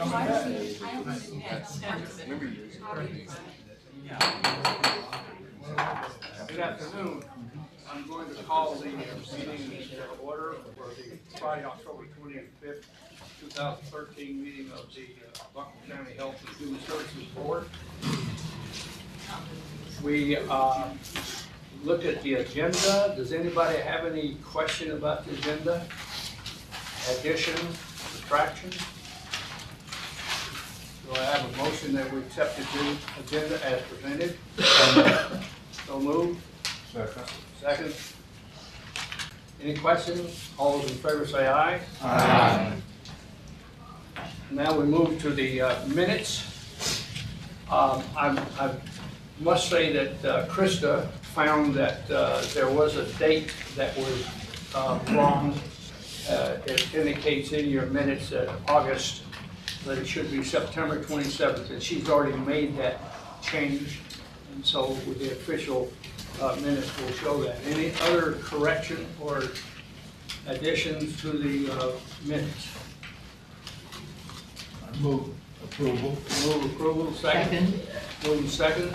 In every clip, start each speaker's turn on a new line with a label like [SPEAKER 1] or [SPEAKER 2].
[SPEAKER 1] Good afternoon. I'm going to call the meeting to order for the Friday, October twenty-fifth, two thousand thirteen meeting of the Buncombe County Health and Human Services Board. We uh, look at the agenda. Does anybody have any question about the agenda? Additions, subtractions? Do I have a motion that we accept the agenda as presented? So moved.
[SPEAKER 2] Second.
[SPEAKER 1] Second. Any questions? All those in favor say aye.
[SPEAKER 2] Aye.
[SPEAKER 1] Now we move to the uh, minutes. Um, I I must say that uh, Krista found that uh, there was a date that was uh, wrong. Uh, It indicates in your minutes that August, that it should be September 27th, and she's already made that change. And so with the official uh, minutes will show that. Any other correction or additions to the uh, minutes?
[SPEAKER 2] Move approval.
[SPEAKER 1] Move approval, second. Move second.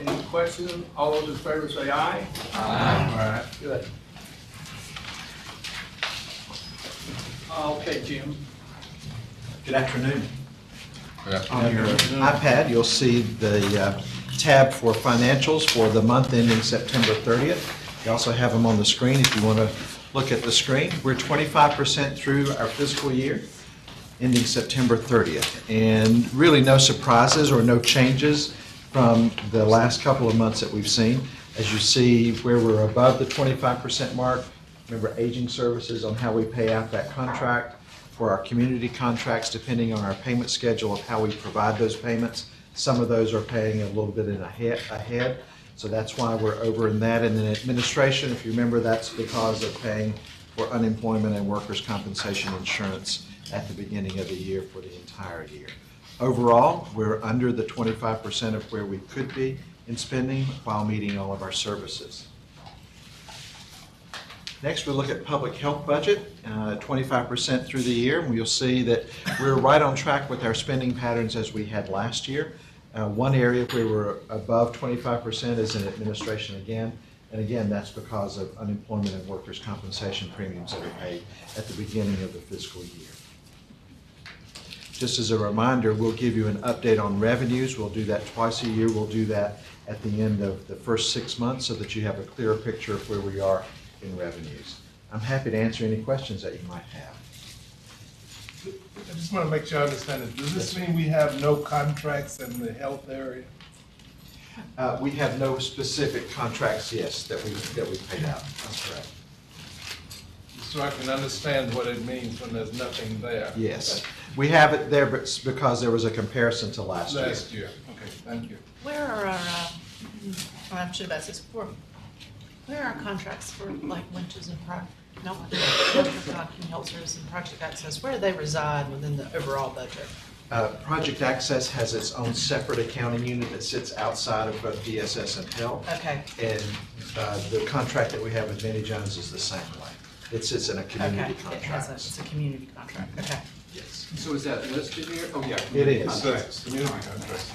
[SPEAKER 1] Any questions? All those in favor say aye.
[SPEAKER 2] Aye. All right.
[SPEAKER 1] Good. Okay, Jim.
[SPEAKER 3] Good afternoon. On your iPad, you'll see the uh, tab for financials for the month ending September 30th. You also have them on the screen if you want to look at the screen. We're 25% through our fiscal year ending September 30th. And really no surprises or no changes from the last couple of months that we've seen. As you see where we're above the 25% mark, remember aging services on how we pay out that contract for our community contracts, depending on our payment schedule of how we provide those payments. Some of those are paying a little bit in ahead, ahead, so that's why we're over in that. And then administration, if you remember, that's because of paying for unemployment and workers' compensation insurance at the beginning of the year for the entire year. Overall, we're under the twenty-five percent of where we could be in spending while meeting all of our services. Next, we look at public health budget, uh, twenty-five percent through the year. and You'll see that we're right on track with our spending patterns as we had last year. Uh, One area where we're above twenty-five percent is in administration again. And again, that's because of unemployment and workers' compensation premiums that are paid at the beginning of the fiscal year. Just as a reminder, we'll give you an update on revenues. We'll do that twice a year. We'll do that at the end of the first six months so that you have a clearer picture of where we are in revenues. I'm happy to answer any questions that you might have.
[SPEAKER 2] I just want to make sure I understand it. Does this mean we have no contracts in the health area?
[SPEAKER 3] Uh, We have no specific contracts, yes, that we, that we paid out. That's correct.
[SPEAKER 2] So I can understand what it means when there's nothing there.
[SPEAKER 3] Yes. We have it there but it's because there was a comparison to last year.
[SPEAKER 2] Last year, okay, thank you.
[SPEAKER 4] Where are our, uh, I should have asked this before, where are contracts for like winches and pro, no, Community Health Service and Project Access, where do they reside within the overall budget?
[SPEAKER 3] Uh, Project Access has its own separate accounting unit that sits outside of both DSS and Health.
[SPEAKER 4] Okay,
[SPEAKER 3] And uh, the contract that we have with Vinnie Jones is the same way. It sits in a community
[SPEAKER 4] okay,
[SPEAKER 3] community
[SPEAKER 4] it has a,
[SPEAKER 3] contract.
[SPEAKER 4] it's a community contract, okay.
[SPEAKER 3] Yes.
[SPEAKER 5] So is that listed here? Oh, yeah.
[SPEAKER 3] It is.
[SPEAKER 2] So it's community contracts.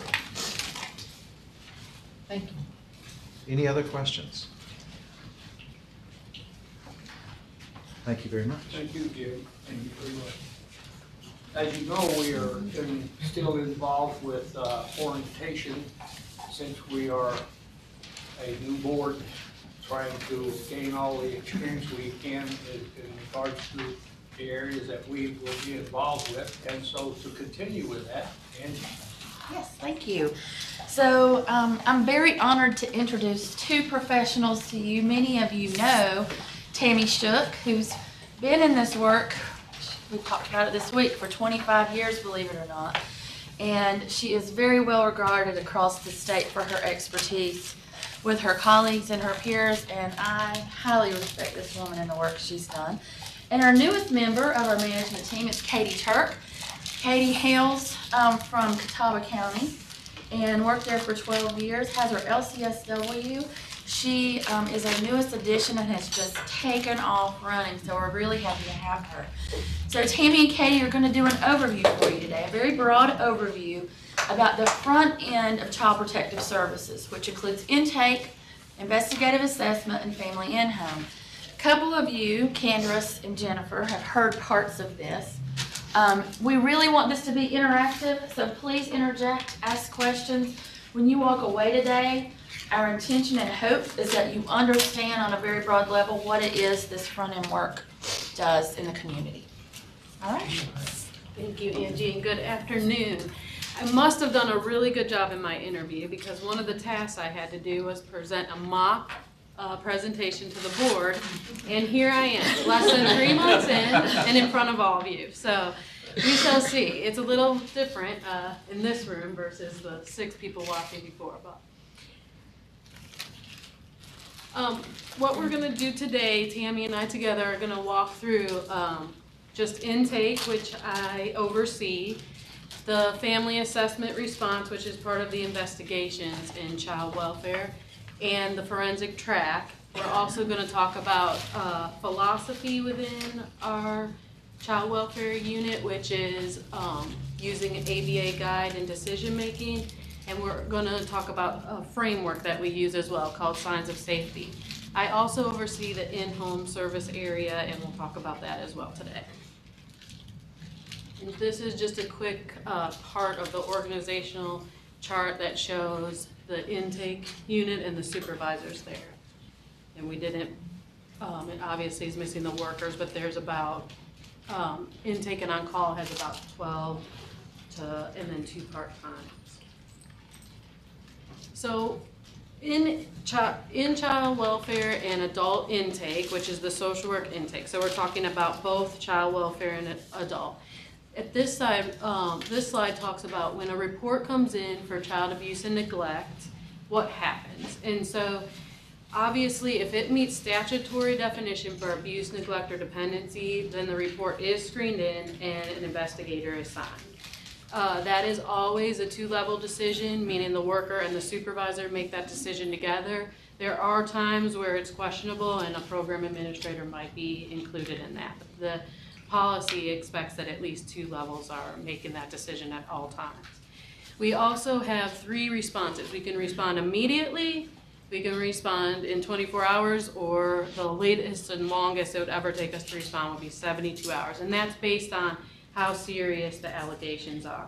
[SPEAKER 4] Thank you.
[SPEAKER 3] Any other questions? Thank you very much.
[SPEAKER 1] Thank you, Jim. Thank you very much. As you know, we are in- still involved with uh, orientation since we are a new board trying to gain all the experience we can in in regards to the areas that we will be involved with. And so to continue with that, Angie.
[SPEAKER 6] Yes, thank you. So um, I'm very honored to introduce two professionals to you. Many of you know Tammy Shook, who's been in this work, we talked about it this week, for 25 years, believe it or not. And she is very well regarded across the state for her expertise with her colleagues and her peers, and I highly respect this woman and the work she's done. And our newest member of our management team is Katie Turk. Katie hails um, from Catawba County and worked there for 12 years, has her LCSW. She um, is our newest addition and has just taken off running, so we're really happy to have her. So Tammy and Katie are going to do an overview for you today, a very broad overview about the front end of Child Protective Services, which includes intake, investigative assessment, and family in-home. A Couple of you, Candace and Jennifer, have heard parts of this. Um, we really want this to be interactive, so please interject, ask questions. When you walk away today, our intention and hope is that you understand on a very broad level what it is this front-end work does in the community. All right?
[SPEAKER 7] Thank you, Angie, and good afternoon. I must have done a really good job in my interview because one of the tasks I had to do was present a mock uh, presentation to the board. And here I am, less than three months in and in front of all of you. So we shall see. It's a little different uh, in this room versus the six people watching before. But um, what we're gonna do today, Tammy and I together are gonna walk through um, just intake, which I oversee, the family assessment response, which is part of the investigations in child welfare, and the forensic track. We're also gonna talk about uh, philosophy within our child welfare unit, which is um, using an ABA guide in decision-making. And we're gonna talk about a framework that we use as well called Signs of Safety. I also oversee the in-home service area, and we'll talk about that as well today. And this is just a quick uh, part of the organizational chart that shows the intake unit and the supervisors there. And we didn't, um, it obviously is missing the workers, but there's about, um, intake and on-call has about twelve to, and then two part-times. So in chi- in child welfare and adult intake, which is the social work intake, so we're talking about both child welfare and adult. At this side, um, this slide talks about when a report comes in for child abuse and neglect, what happens? And so, obviously, if it meets statutory definition for abuse, neglect, or dependency, then the report is screened in and an investigator is signed. Uh, that is always a two-level decision, meaning the worker and the supervisor make that decision together. There are times where it's questionable and a program administrator might be included in that. The policy expects that at least two levels are making that decision at all times. We also have three responses. We can respond immediately, we can respond in twenty-four hours, or the latest and longest it would ever take us to respond would be seventy-two hours. And that's based on how serious the allegations are.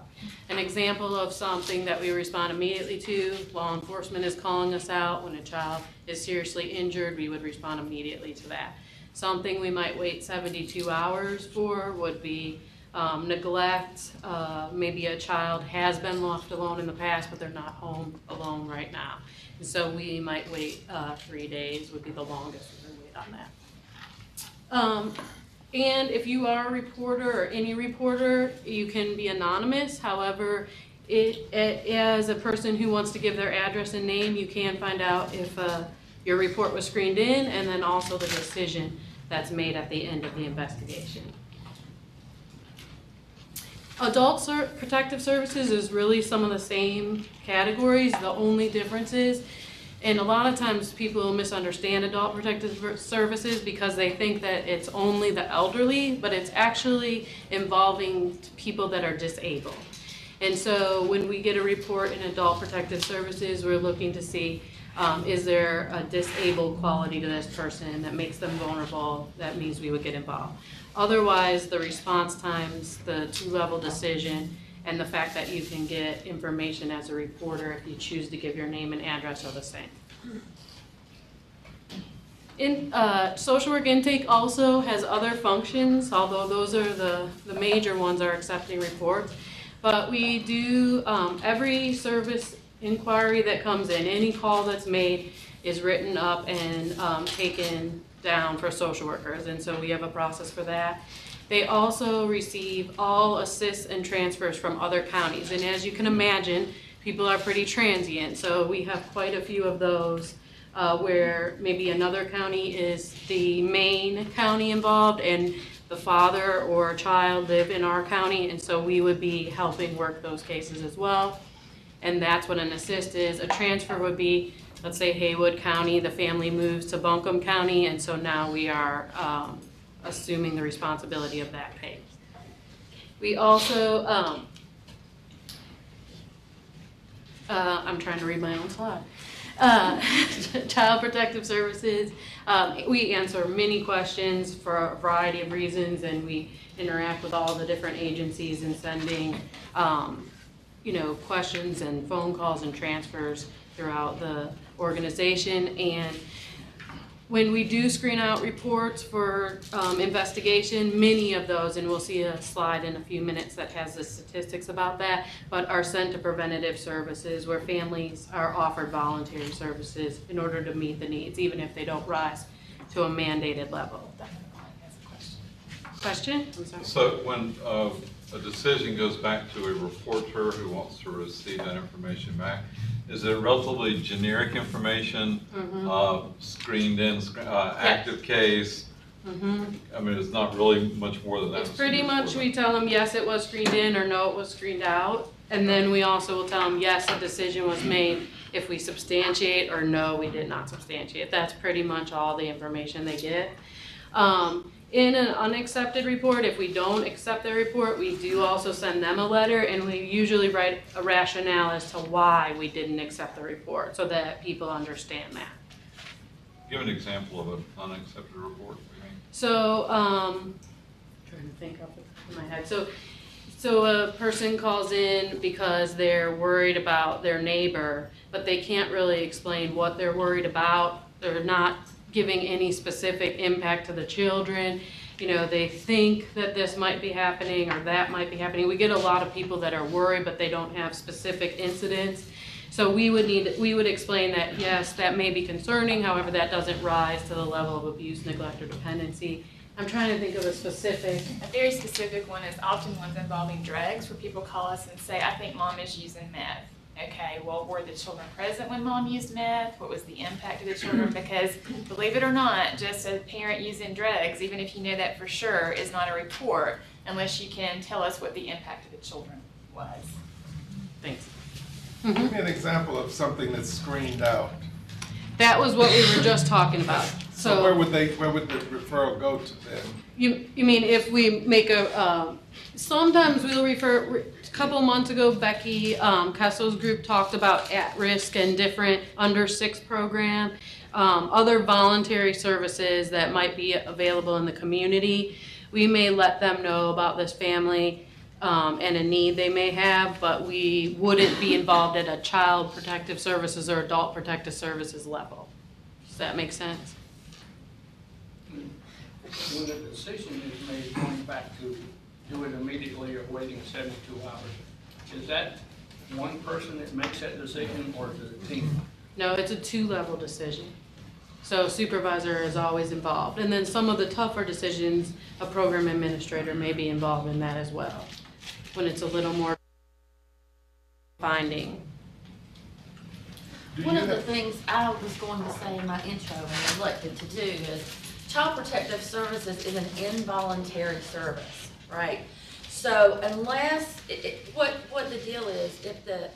[SPEAKER 7] An example of something that we respond immediately to, law enforcement is calling us out when a child is seriously injured, we would respond immediately to that. Something we might wait seventy-two hours for would be um, neglect. Uh, maybe a child has been left alone in the past, but they're not home alone right now. And so we might wait uh, three days would be the longest we would wait on that. Um, and if you are a reporter or any reporter, you can be anonymous. However, it, it, as a person who wants to give their address and name, you can find out if uh, your report was screened in and then also the decision that's made at the end of the investigation. Adult ser- protective services is really some of the same categories. The only difference is, and a lot of times people misunderstand adult protective services because they think that it's only the elderly, but it's actually involving people that are disabled. And so when we get a report in adult protective services, we're looking to see um, is there a disabled quality to this person that makes them vulnerable? That means we would get involved. Otherwise, the response times, the two-level decision, and the fact that you can get information as a reporter if you choose to give your name and address are the same. In, uh, social work intake also has other functions, although those are the, the major ones are accepting reports. But we do, um, every service inquiry that comes in, any call that's made is written up and, um, taken down for social workers, and so we have a process for that. They also receive all assists and transfers from other counties, and as you can imagine, people are pretty transient, so we have quite a few of those uh, where maybe another county is the main county involved, and the father or child live in our county, and so we would be helping work those cases as well. And that's what an assist is. A transfer would be let's say Haywood County, the family moves to Buncombe County, and so now we are, um, assuming the responsibility of that pay. We also, um, uh, I'm trying to read my own slide. Uh, Child Protective Services, um, we answer many questions for a variety of reasons, and we interact with all the different agencies in sending, um, you know, questions and phone calls and transfers throughout the organization. And when we do screen out reports for um, investigation, many of those, and we'll see a slide in a few minutes that has the statistics about that, but are sent to preventative services where families are offered voluntary services in order to meet the needs, even if they don't rise to a mandated level. Question?
[SPEAKER 8] So when uh, a decision goes back to a reporter who wants to receive that information back, is it relatively generic information, uh, screened in, uh, active case?
[SPEAKER 7] Mhm.
[SPEAKER 8] I mean, it's not really much more than that.
[SPEAKER 7] It's pretty much, we tell them, yes, it was screened in, or no, it was screened out. And then we also will tell them, yes, a decision was made if we substantiate, or no, we did not substantiate. That's pretty much all the information they get. Um, in an unaccepted report, if we don't accept their report, we do also send them a letter, and we usually write a rationale as to why we didn't accept the report, so that people understand that.
[SPEAKER 8] Give an example of an unaccepted report.
[SPEAKER 7] So, um, trying to think off the top of my head. So, so a person calls in because they're worried about their neighbor, but they can't really explain what they're worried about. They're not giving any specific impact to the children. You know, they think that this might be happening or that might be happening. We get a lot of people that are worried, but they don't have specific incidents. So we would need, we would explain that, yes, that may be concerning, however, that doesn't rise to the level of abuse, neglect, or dependency. I'm trying to think of a specific,
[SPEAKER 9] A very specific one is often ones involving drugs, where people call us and say, I think mom is using meth. Okay, well, were the children present when mom used meth? What was the impact of the children? Because believe it or not, just a parent using drugs, even if you know that for sure, is not a report unless you can tell us what the impact of the children was.
[SPEAKER 7] thanks.
[SPEAKER 2] Give me an example of something that's screened out.
[SPEAKER 7] That was what we were just talking about.
[SPEAKER 2] So where would they, where would the referral go to then?
[SPEAKER 7] you, you mean if we make a, um, sometimes we'll refer, a couple months ago, Becky, um, Kessel's group talked about at-risk and different under six program, um, other voluntary services that might be available in the community. We may let them know about this family, um, and a need they may have, but we wouldn't be involved at a child protective services or adult protective services level. Does that make sense?
[SPEAKER 1] When a decision is made, going back to do it immediately or waiting seventy-two hours, is that one person that makes that decision or is it a team?
[SPEAKER 7] No, it's a two-level decision. So supervisor is always involved. And then some of the tougher decisions, a program administrator may be involved in that as well, when it's a little more binding.
[SPEAKER 2] Do
[SPEAKER 10] One
[SPEAKER 2] you
[SPEAKER 10] of the
[SPEAKER 2] have-
[SPEAKER 10] things I was going to say in my intro and neglected to do is Child Protective Services is an involuntary service, right? So unless, it, it, what, what the deal is, if the,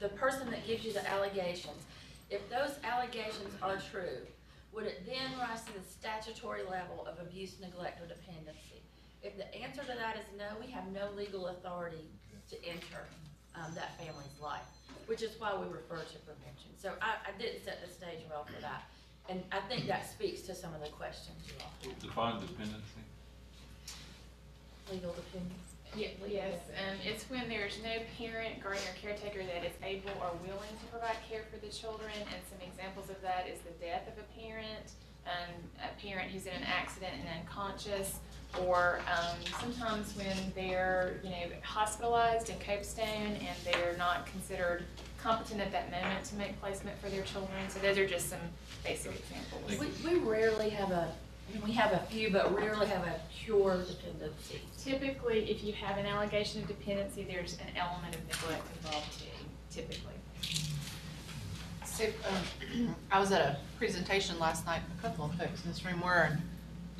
[SPEAKER 10] the person that gives you the allegations, if those allegations are true, would it then rise to the statutory level of abuse, neglect, or dependency? If the answer to that is no, we have no legal authority to enter, um, that family's life, which is why we refer to prevention. So I, I didn't set the stage well for that, and I think that speaks to some of the questions you all have.
[SPEAKER 8] Define dependency.
[SPEAKER 10] Legal dependency.
[SPEAKER 9] Ye- Yes, um, it's when there's no parent, guardian, or caretaker that is able or willing to provide care for the children, and some examples of that is the death of a parent, um, a parent who's in an accident and unconscious, or, um, sometimes when they're, you know, hospitalized in Copestone and they're not considered competent at that moment to make placement for their children, so those are just some basic examples.
[SPEAKER 10] We, we rarely have a, we have a few, but rarely have a pure dependency.
[SPEAKER 9] Typically, if you have an allegation of dependency, there's an element of neglect involved too, typically.
[SPEAKER 4] So, um, I was at a presentation last night, a couple of folks in this room were, and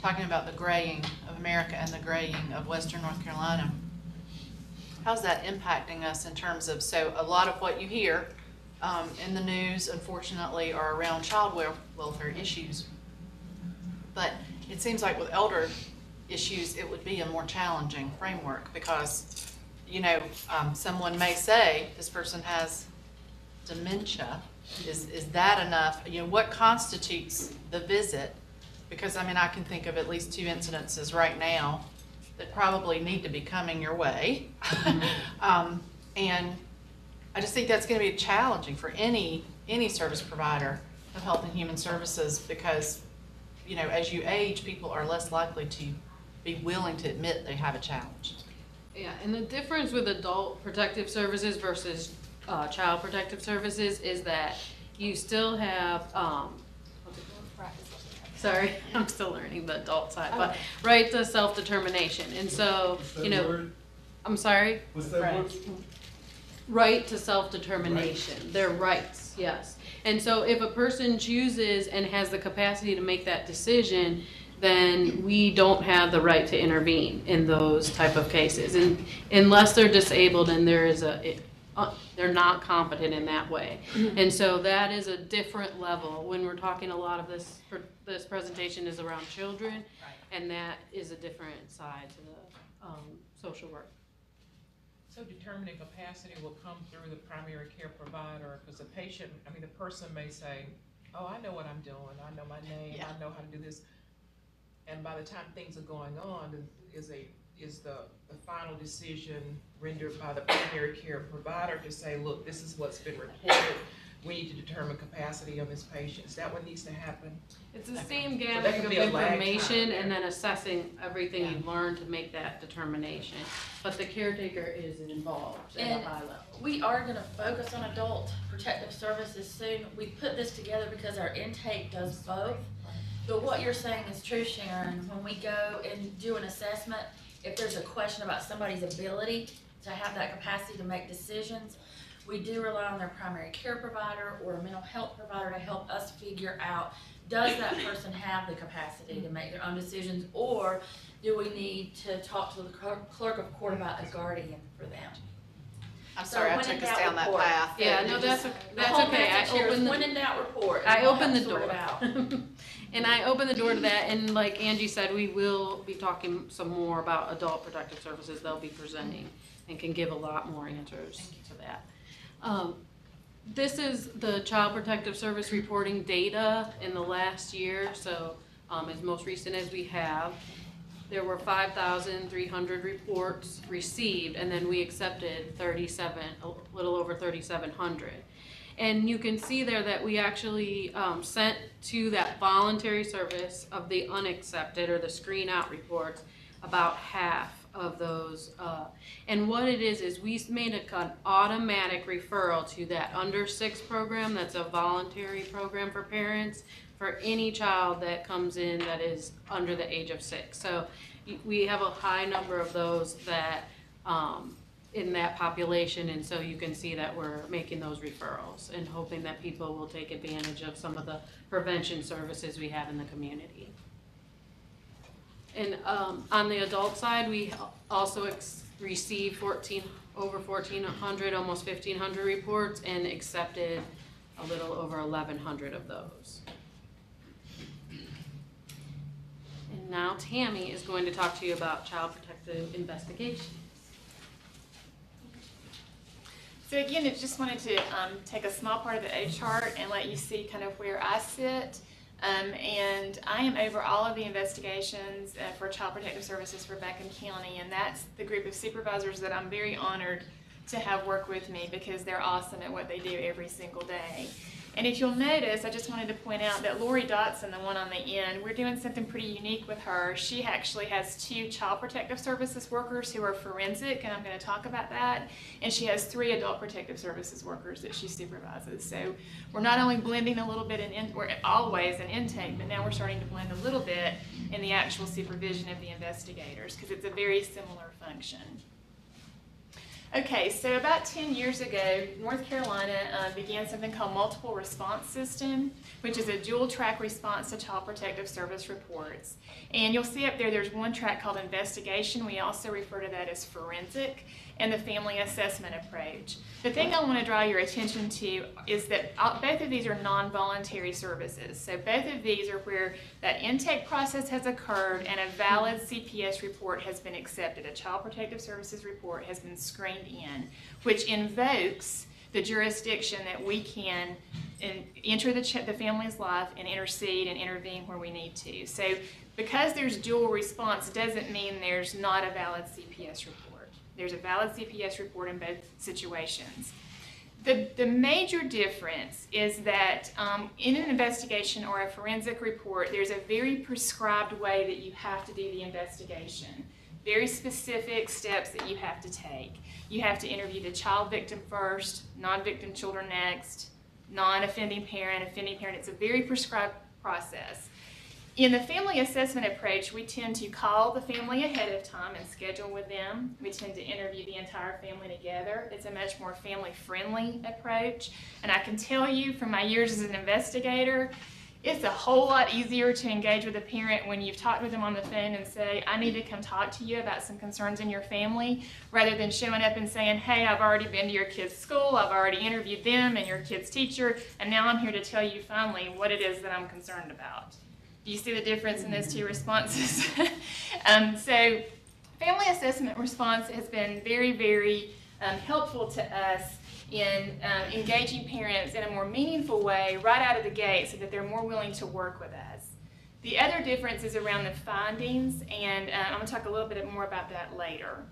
[SPEAKER 4] talking about the graying of America and the graying of Western North Carolina. How's that impacting us in terms of, so a lot of what you hear um, in the news, unfortunately, are around child welfare issues. But it seems like with elder issues, it would be a more challenging framework because, you know, um, someone may say, this person has dementia. Is, is that enough? You know, what constitutes the visit? Because, I mean, I can think of at least two incidences right now that probably need to be coming your way. Um, and I just think that's gonna be challenging for any, any service provider of health and human services because, you know, as you age, people are less likely to be willing to admit they have a challenge.
[SPEAKER 7] Yeah, and the difference with adult protective services versus, uh, child protective services is that you still have, um, what's it called? Sorry, I'm still learning the adult side, but right to self-determination, and so, you know, I'm sorry?
[SPEAKER 2] What's that word?
[SPEAKER 7] Right to self-determination, their rights, yes. And so if a person chooses and has the capacity to make that decision, then we don't have the right to intervene in those type of cases. And unless they're disabled and there is a, it- uh, they're not competent in that way. And so that is a different level. When we're talking, a lot of this, this presentation is around children. And that is a different side to the, um, social work.
[SPEAKER 11] So determining capacity will come through the primary care provider, because the patient, I mean, the person may say, oh, I know what I'm doing, I know my name,
[SPEAKER 4] Yeah.
[SPEAKER 11] I know how to do this. And by the time things are going on, is a, is the, the final decision rendered by the primary care provider to say, look, this is what's been reported, we need to determine capacity of this patient, is that what needs to happen?
[SPEAKER 7] It's the same
[SPEAKER 11] that
[SPEAKER 7] gathering
[SPEAKER 11] could
[SPEAKER 7] of
[SPEAKER 11] be a lag time
[SPEAKER 7] information
[SPEAKER 11] there.
[SPEAKER 7] and then assessing everything
[SPEAKER 4] Yeah.
[SPEAKER 7] you've learned to make that determination. But the caretaker is involved at
[SPEAKER 10] And-
[SPEAKER 7] a high level.
[SPEAKER 10] We are gonna focus on adult protective services soon. We put this together because our intake does both. But what you're saying is true, Sharon. When we go and do an assessment, if there's a question about somebody's ability to have that capacity to make decisions, we do rely on their primary care provider or a mental health provider to help us figure out, does that person have the capacity to make their own decisions? Or do we need to talk to the clerk clerk of court about a guardian for them?
[SPEAKER 4] I'm
[SPEAKER 10] So
[SPEAKER 4] sorry, I
[SPEAKER 10] when
[SPEAKER 4] took
[SPEAKER 10] in
[SPEAKER 4] us
[SPEAKER 10] doubt,
[SPEAKER 4] down that
[SPEAKER 10] report.
[SPEAKER 4] path.
[SPEAKER 7] Yeah,
[SPEAKER 10] Yeah,
[SPEAKER 7] no,
[SPEAKER 10] just-
[SPEAKER 7] that's,
[SPEAKER 10] The
[SPEAKER 7] that's
[SPEAKER 10] whole
[SPEAKER 7] okay. I
[SPEAKER 10] message here is
[SPEAKER 7] opened
[SPEAKER 10] when
[SPEAKER 7] the,
[SPEAKER 10] in doubt, report. and
[SPEAKER 7] I
[SPEAKER 10] we'll
[SPEAKER 7] opened
[SPEAKER 10] help
[SPEAKER 7] the
[SPEAKER 10] sort
[SPEAKER 7] door.
[SPEAKER 10] it out.
[SPEAKER 7] And I opened the door to that, and like Angie said, we will be talking some more about adult protective services. They'll be presenting and can give a lot more answers to that. Um, This is the Child Protective Service reporting data in the last year, so, um, as most recent as we have. There were five thousand three hundred reports received, and then we accepted thirty-seven, a little over thirty-seven hundred. And you can see there that we actually, um, sent to that voluntary service of the unaccepted or the screen out reports, about half of those, uh, and what it is, is we made a, an automatic referral to that under six program, that's a voluntary program for parents, for any child that comes in that is under the age of six. So we have a high number of those that, um, in that population, and so you can see that we're making those referrals and hoping that people will take advantage of some of the prevention services we have in the community. And, um, on the adult side, we also ex- received fourteen, over fourteen hundred, almost fifteen hundred reports and accepted a little over eleven hundred of those. And now Tammy is going to talk to you about child protective investigations.
[SPEAKER 9] So again, I just wanted to um, take a small part of the A chart and let you see kind of where I sit. Um, and I am over all of the investigations uh, for Child Protective Services for Buncombe County, and that's the group of supervisors that I'm very honored to have work with me because they're awesome at what they do every single day. And if you'll notice, I just wanted to point out that Lori Dotson, the one on the end, we're doing something pretty unique with her. She actually has two Child Protective Services workers who are forensic, and I'm going to talk about that. And she has three Adult Protective Services workers that she supervises. So we're not only blending a little bit in, in we're always in intake, but now we're starting to blend a little bit in the actual supervision of the investigators because it's a very similar function. Okay, so about 10 years ago, North Carolina uh, began something called Multiple Response System, which is a dual track response to Child Protective Service reports. And you'll see up there, there's one track called Investigation. We also refer to that as Forensic. And the family assessment approach. The thing I want to draw your attention to is that uh, both of these are non-voluntary services. So both of these are where that intake process has occurred and a valid CPS report has been accepted. A Child Protective Services report has been screened in, which invokes the jurisdiction that we can enter the, the family's life and intercede and intervene where we need to. So because there's dual response doesn't mean there's not a valid CPS report. There's a valid CPS report in both situations. The, the major difference is that um, in an investigation or a forensic report, there's a very prescribed way that you have to do the investigation. Very specific steps that you have to take. You have to interview the child victim first, non-victim children next, non-offending parent, offending parent. It's a very prescribed process. In the family assessment approach, we tend to call the family ahead of time and schedule with them. We tend to interview the entire family together. It's a much more family friendly approach. And I can tell you from my years as an investigator, it's a whole lot easier to engage with a parent when you've talked with them on the phone and say, I need to come talk to you about some concerns in your family, rather than showing up and saying, Hey, I've already been to your kid's school, I've already interviewed them and your kid's teacher, and now I'm here to tell you finally what it is that I'm concerned about. You see the difference in those two responses? um, so, family assessment response has been very, very um, helpful to us in um, engaging parents in a more meaningful way right out of the gate so that they're more willing to work with us. The other difference is around the findings, and uh, I'm going to talk a little bit more about that later.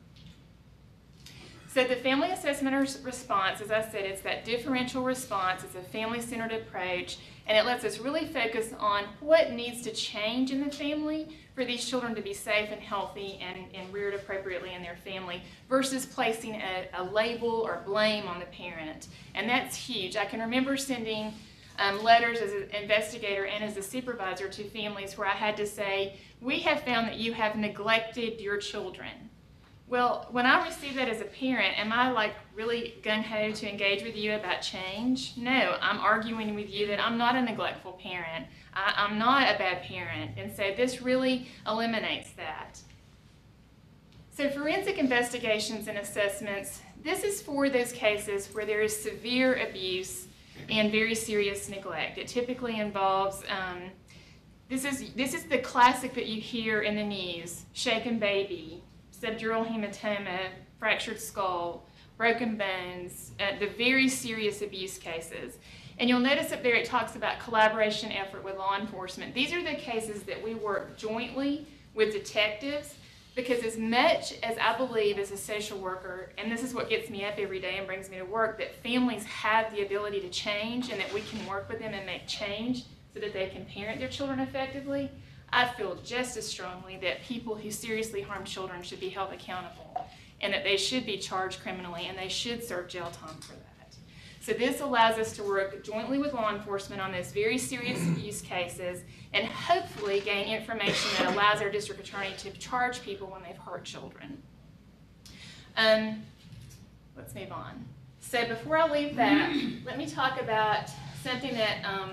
[SPEAKER 9] So the family assessment response, as I said, it's that differential response. It's a family-centered approach, and it lets us really focus on what needs to change in the family for these children to be safe and healthy and, and reared appropriately in their family versus placing a, a label or blame on the parent. And that's huge. I can remember sending um, letters as an investigator and as a supervisor to families where I had to say, we have found that you have neglected your children. Well, when I receive that as a parent, am I like really gung ho to engage with you about change? No, I'm arguing with you that I'm not a neglectful parent. I, I'm not a bad parent. And so this really eliminates that. So, forensic investigations and assessments this is for those cases where there is severe abuse and very serious neglect. It typically involves um, this is this is the classic that you hear in the news: shaken baby, subdural hematoma, fractured skull, broken bones, uh, the very serious abuse cases. And you'll notice up there it talks about collaboration effort with law enforcement. These are the cases that we work jointly with detectives because as much as I believe as a social worker, and this is what gets me up every day and brings me to work, that families have the ability to change and that we can work with them and make change so that they can parent their children effectively, I feel just as strongly that people who seriously harm children should be held accountable and that they should be charged criminally and they should serve jail time for that. So this allows us to work jointly with law enforcement on those very serious abuse cases and hopefully gain information that allows our district attorney to charge people when they've hurt children. Um, let's move on. So before I leave that, let me talk about something that um,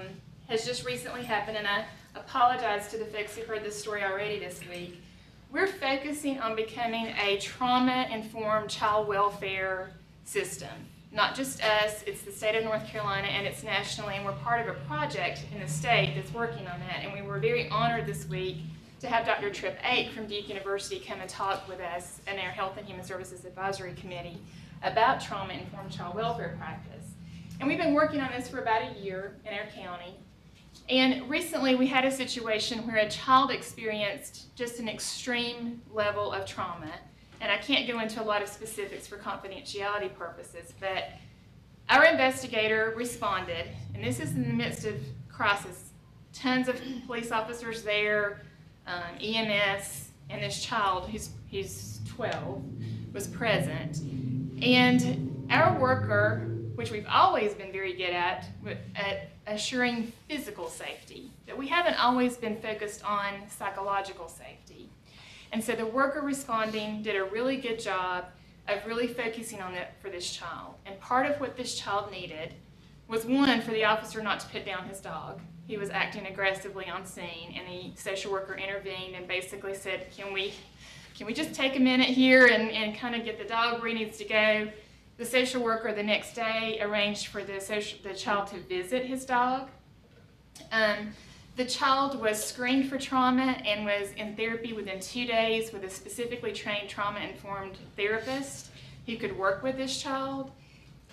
[SPEAKER 9] has just recently happened, and I apologize to the folks who heard this story already this week. We're focusing on becoming a trauma-informed child welfare system. Not just us, it's the state of North Carolina and it's nationally, and we're part of a project in the state that's working on that. And we were very honored this week to have Dr. Tripp Ake from Duke University come and talk with us and our Health and Human Services Advisory Committee about trauma-informed child welfare practice. And we've been working on this for about a year in our county. And recently we had a situation where a child experienced just an extreme level of trauma. And I can't go into a lot of specifics for confidentiality purposes, but our investigator responded, and this is in the midst of crisis. Tons of police officers there, um, EMS, and this child, who's, who's 12, was present. And our worker, which we've always been very good at, at assuring physical safety, but we haven't always been focused on psychological safety. And so the worker responding did a really good job of really focusing on that for this child. And part of what this child needed was one, for the officer not to put down his dog. He was acting aggressively on scene, and the social worker intervened and basically said, Can we can we just take a minute here and, and kind of get the dog where he needs to go? The social worker the next day arranged for the social, the child to visit his dog. Um, the child was screened for trauma and was in therapy within two days with a specifically trained trauma-informed therapist who could work with this child.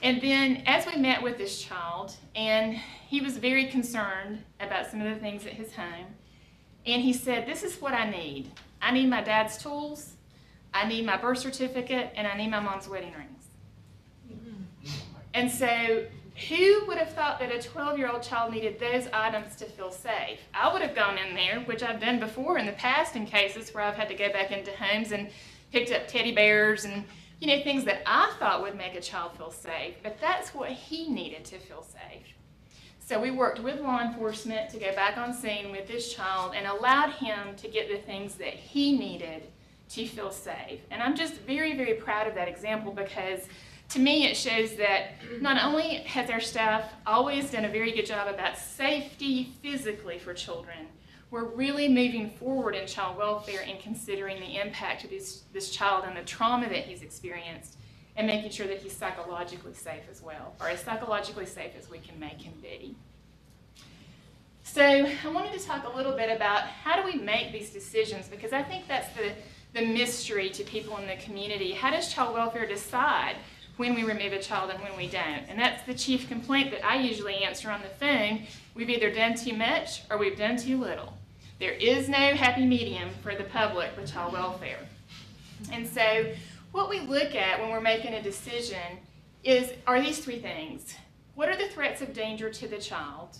[SPEAKER 9] And then as we met with this child, and he was very concerned about some of the things at his home, and he said, this is what I need. I need my dad's tools, I need my birth certificate, and I need my mom's wedding rings. And so who would have thought that a 12-year-old child needed those items to feel safe? I would have gone in there, which I've done before in the past in cases where I've had to go back into homes and picked up teddy bears and you know things that I thought would make a child feel safe, but that's what he needed to feel safe. So we worked with law enforcement to go back on scene with this child and allowed him to get the things that he needed to feel safe. And I'm just very, very proud of that example because to me it shows that not only has our staff always done a very good job about safety physically for children, we're really moving forward in child welfare and considering the impact of this, this child and the trauma that he's experienced and making sure that he's psychologically safe as well, or as psychologically safe as we can make him be. So I wanted to talk a little bit about how do we make these decisions because I think that's the, the mystery to people in the community. How does child welfare decide when we remove a child and when we don't? And that's the chief complaint that I usually answer on the phone. We've either done too much or we've done too little. There is no happy medium for the public with child welfare. And so what we look at when we're making a decision is, are these three things. What are the threats of danger to the child?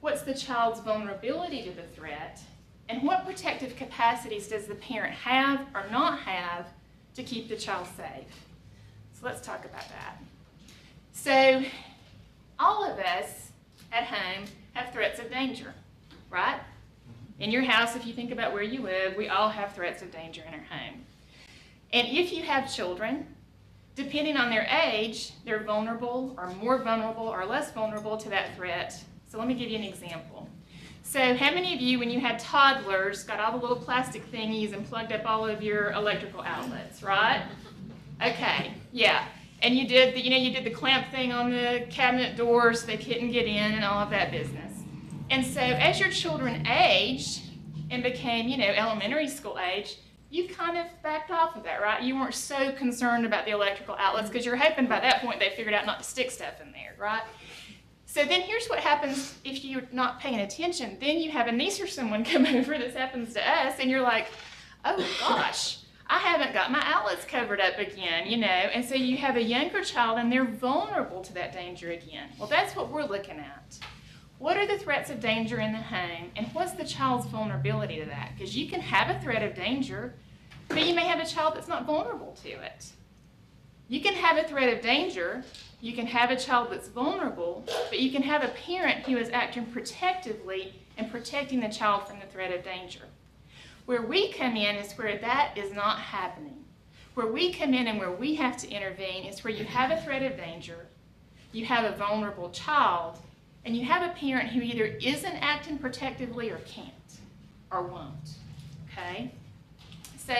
[SPEAKER 9] What's the child's vulnerability to the threat? And what protective capacities does the parent have or not have to keep the child safe? So let's talk about that. So all of us at home have threats of danger, right? Mm-hmm. In your house, if you think about where you live, we all have threats of danger in our home. And if you have children, depending on their age, they're vulnerable or more vulnerable or less vulnerable to that threat. So let me give you an example. So how many of you, when you had toddlers, got all the little plastic thingies and plugged up all of your electrical outlets, right? Okay, yeah. And you did the, you know, you did the clamp thing on the cabinet doors so they couldn't get in and all of that business. And so as your children aged and became, you know, elementary school age, you kind of backed off of that, right? You weren't so concerned about the electrical outlets mm-hmm. because you're hoping by that point they figured out not to stick stuff in there, right? So then here's what happens if you're not paying attention. Then you have a niece or someone come over, this happens to us, and you're like, oh gosh, I haven't got my outlets covered up again, you know? And so you have a younger child and they're vulnerable to that danger again. Well, that's what we're looking at. What are the threats of danger in the home, and what's the child's vulnerability to that? Because you can have a threat of danger, but you may have a child that's not vulnerable to it. You can have a threat of danger, you can have a child that's vulnerable, but you can have a parent who is acting protectively and protecting the child from the threat of danger. Where we come in is where that is not happening. Where we come in and where we have to intervene is where you have a threat of danger, you have a vulnerable child, and you have a parent who either isn't acting protectively or can't or won't. Okay? So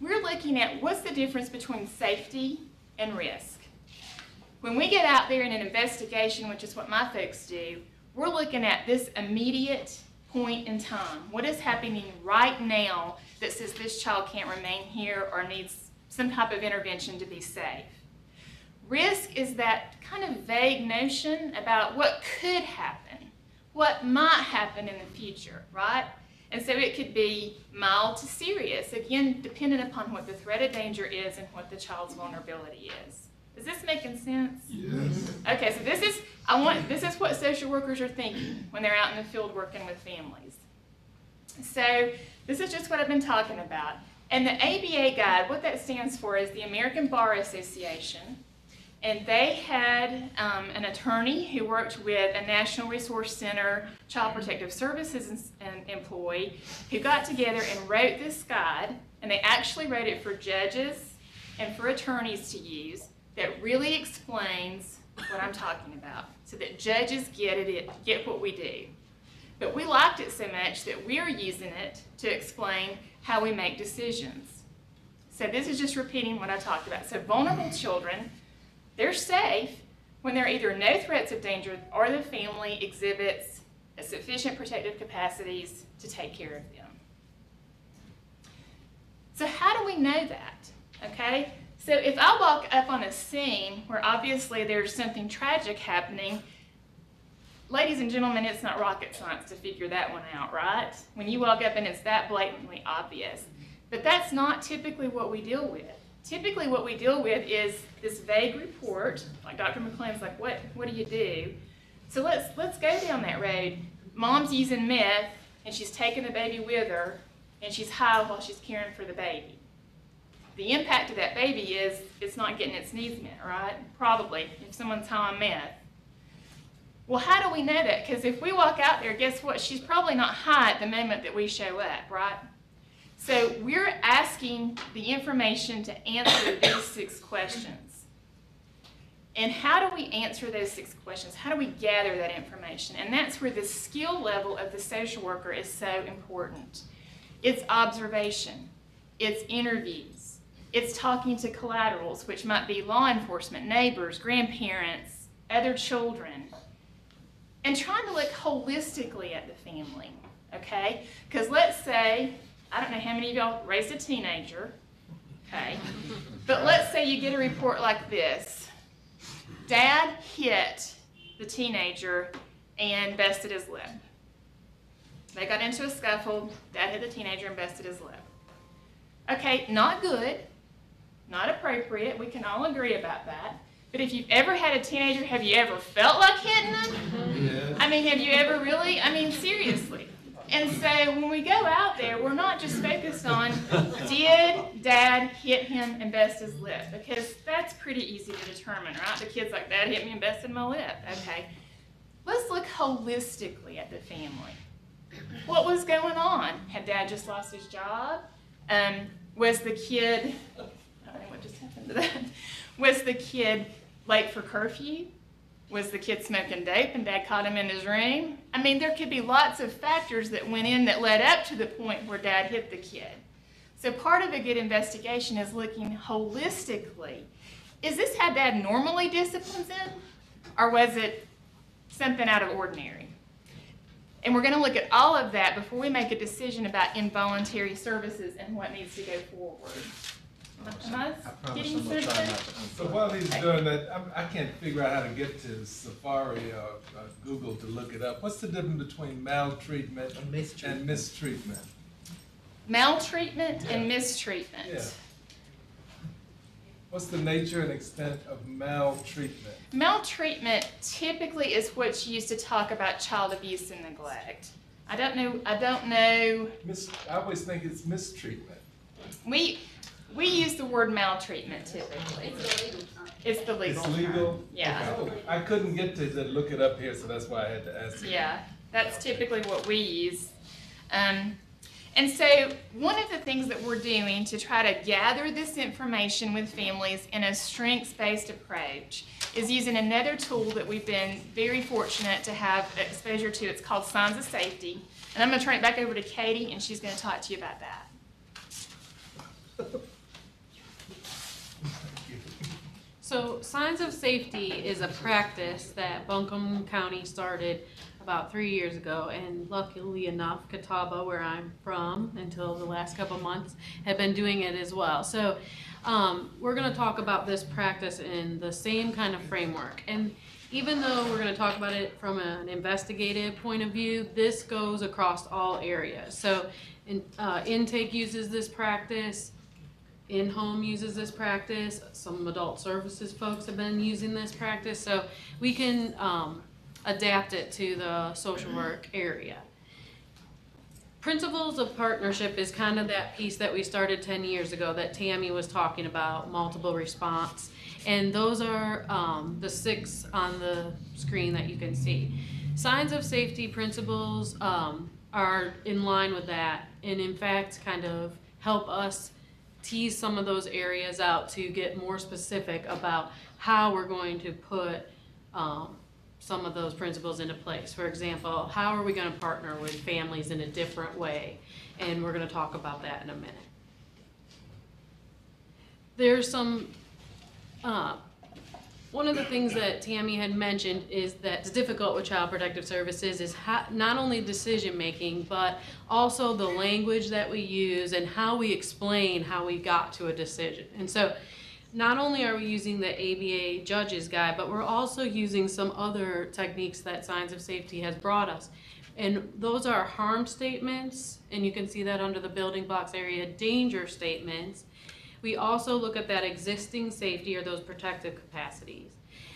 [SPEAKER 9] we're looking at what's the difference between safety and risk. When we get out there in an investigation, which is what my folks do, we're looking at this immediate point in time. What is happening right now that says this child can't remain here or needs some type of intervention to be safe? Risk is that kind of vague notion about what could happen, what might happen in the future, right? And so it could be mild to serious, again, dependent upon what the threat of danger is and what the child's vulnerability is. Is this making sense?
[SPEAKER 2] Yes.
[SPEAKER 9] Okay, so this is I want this is what social workers are thinking when they're out in the field working with families. So this is just what I've been talking about. And the ABA guide, what that stands for is the American Bar Association. And they had um, an attorney who worked with a National Resource Center Child Protective Services employee who got together and wrote this guide. And they actually wrote it for judges and for attorneys to use that really explains what I'm talking about so that judges get it, get what we do. But we liked it so much that we're using it to explain how we make decisions. So this is just repeating what I talked about. So vulnerable children, they're safe when there are either no threats of danger or the family exhibits sufficient protective capacities to take care of them. So how do we know that? Okay? So if I walk up on a scene where obviously there's something tragic happening, ladies and gentlemen, it's not rocket science to figure that one out, right? When you walk up and it's that blatantly obvious. But that's not typically what we deal with. Typically what we deal with is this vague report, like Dr. McLean's like, what, what do you do? So let's, let's go down that road. Mom's using meth and she's taking the baby with her and she's high while she's caring for the baby. The impact of that baby is it's not getting its needs met, right? Probably, if someone's high on meth. Well, how do we know that? Because if we walk out there, guess what? She's probably not high at the moment that we show up, right? So we're asking the information to answer these six questions. And how do we answer those six questions? How do we gather that information? And that's where the skill level of the social worker is so important. It's observation, it's interviews, it's talking to collaterals, which might be law enforcement, neighbors, grandparents, other children, and trying to look holistically at the family, okay? Because let's say, I don't know how many of y'all raised a teenager, okay? But let's say you get a report like this. Dad hit the teenager and bested his lip. They got into a scuffle, dad hit the teenager and bested his lip. Okay, not good, not appropriate, we can all agree about that. But if you've ever had a teenager, have you ever felt like hitting them?
[SPEAKER 2] Yeah.
[SPEAKER 9] I mean, have you ever really? I mean, seriously. And so when we go out there, we're not just focused on did dad hit him and best his lip? Because that's pretty easy to determine, right? The kid's like, dad hit me and busted my lip. Okay. Let's look holistically at the family. What was going on? Had dad just lost his job? Um, was the kid, I don't know what just happened to that. Was the kid late for curfew? Was the kid smoking dope and dad caught him in his room? I mean, there could be lots of factors that went in that led up to the point where dad hit the kid. So part of a good investigation is looking holistically. Is this how dad normally disciplines him? Or was it something out of ordinary? And we're going to look at all of that before we make a decision about involuntary services and what needs to go forward. Am I
[SPEAKER 3] I promise
[SPEAKER 9] getting
[SPEAKER 3] I'm gonna try
[SPEAKER 9] something?
[SPEAKER 3] not to
[SPEAKER 2] So
[SPEAKER 3] unplug.
[SPEAKER 2] while he's doing that, I'm, I can't figure out how to get to Safari or, or Google to look it up. What's the difference between maltreatment
[SPEAKER 3] And mistreatment.
[SPEAKER 2] and mistreatment?
[SPEAKER 9] Maltreatment and mistreatment.
[SPEAKER 2] Yeah. What's the nature and extent of maltreatment?
[SPEAKER 9] Maltreatment typically is what's used to talk about child abuse and neglect. I don't know, I don't know,
[SPEAKER 2] Mis, I always think it's mistreatment.
[SPEAKER 9] we, we use the word maltreatment typically. It's the legal
[SPEAKER 2] It's
[SPEAKER 9] term.
[SPEAKER 2] legal?
[SPEAKER 9] Yeah.
[SPEAKER 2] Okay. Oh, I couldn't get to, to look it up here, so that's why I had to ask. you.
[SPEAKER 9] Yeah, that's typically what we use. Um, and so one of the things that we're doing to try to gather this information with families in a strengths-based approach is using another tool that we've been very fortunate to have exposure to. It's called Signs of Safety. And I'm going to turn it back over to Katie, and she's going to talk to you about that.
[SPEAKER 7] So Signs of Safety is a practice that Buncombe County started about three years ago, and luckily enough, Catawba, where I'm from, until the last couple months, have been doing it as well. So um, we're going to talk about this practice in the same kind of framework. And even though we're going to talk about it from an investigative point of view, this goes across all areas. So in, uh, intake uses this practice, in-home uses this practice, some adult services folks have been using this practice, so we can, um, adapt it to the social work area. Principles of partnership is kind of that piece that we started ten years ago that Tammy was talking about, multiple response. And those are, um, the six on the screen that you can see. Signs of safety principles, um, are in line with that, and in fact, kind of help us tease some of those areas out to get more specific about how we're going to put um, some of those principles into place. For example, how are we going to partner with families in a different way? And we're going to talk about that in a minute. there's some, uh, one of the things that Tammy had mentioned is that it's difficult with Child Protective Services is ha- not only decision-making, but also the language that we use and how we explain how we got to a decision. And so, not only are we using the ABA Judges Guide, but we're also using some other techniques that Signs of Safety has brought us. And those are harm statements, and you can see that under the building blocks area, danger statements. We also look at that existing safety or those protective capacities.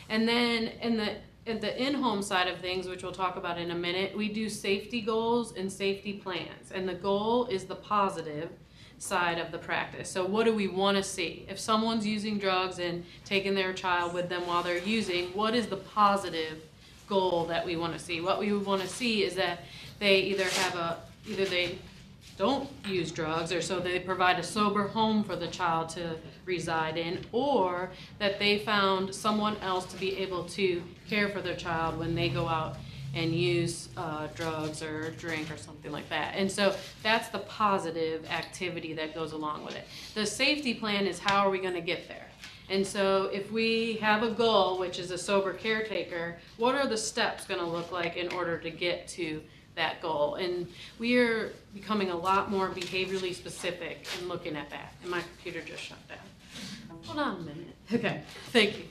[SPEAKER 7] And then in the at the in-home side of things, which we'll talk about in a minute, we do safety goals and safety plans. And the goal is the positive side of the practice. So what do we want to see? If someone's using drugs and taking their child with them while they're using, what is the positive goal that we want to see? What we want to see is that they either have a either they don't use drugs or so they provide a sober home for the child to reside in or that they found someone else to be able to care for their child when they go out and use uh, drugs or drink or something like that. And so that's the positive activity that goes along with it. The safety plan is how are we going to get there? And so if we have a goal, which is a sober caretaker, what are the steps going to look like in order to get to that goal? And we are becoming a lot more behaviorally specific in looking at that. And my computer just shut down. Hold on a minute. Okay, thank you.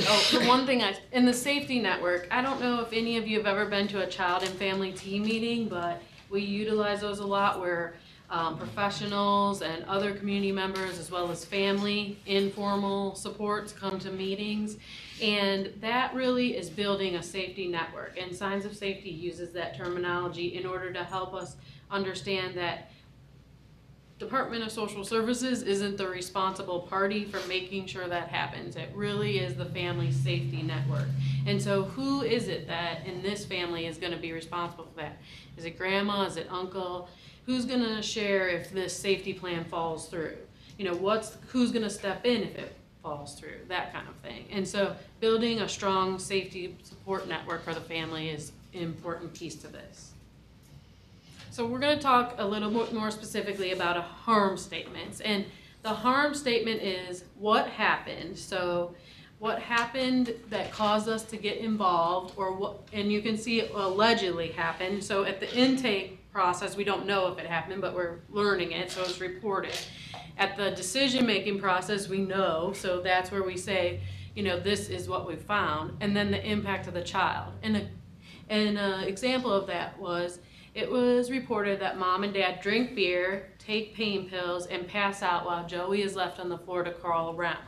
[SPEAKER 7] Oh, the one thing I, in the safety network, I don't know if any of you have ever been to a child and family team meeting, but we utilize those a lot where um, professionals and other community members, as well as family, informal supports come to meetings. And that really is building a safety network. And Signs of Safety uses that terminology in order to help us understand that Department of Social Services isn't the responsible party for making sure that happens. It really is the family safety network. And so who is it that in this family is gonna be responsible for that? Is it grandma, is it uncle? Who's gonna share if this safety plan falls through? You know, what's, who's gonna step in if it falls through, that kind of thing. And so building a strong safety support network for the family is an important piece to this. So we're going to talk a little more specifically about a harm statements. And the harm statement is what happened. So what happened that caused us to get involved or what, and you can see it allegedly happened. So at the intake process, we don't know if it happened, but we're learning it, so it's reported. At the decision-making process, we know, so that's where we say, you know, this is what we found, and then the impact of the child. And a, an example of that was, it was reported that mom and dad drink beer, take pain pills, and pass out while Joey is left on the floor to crawl around.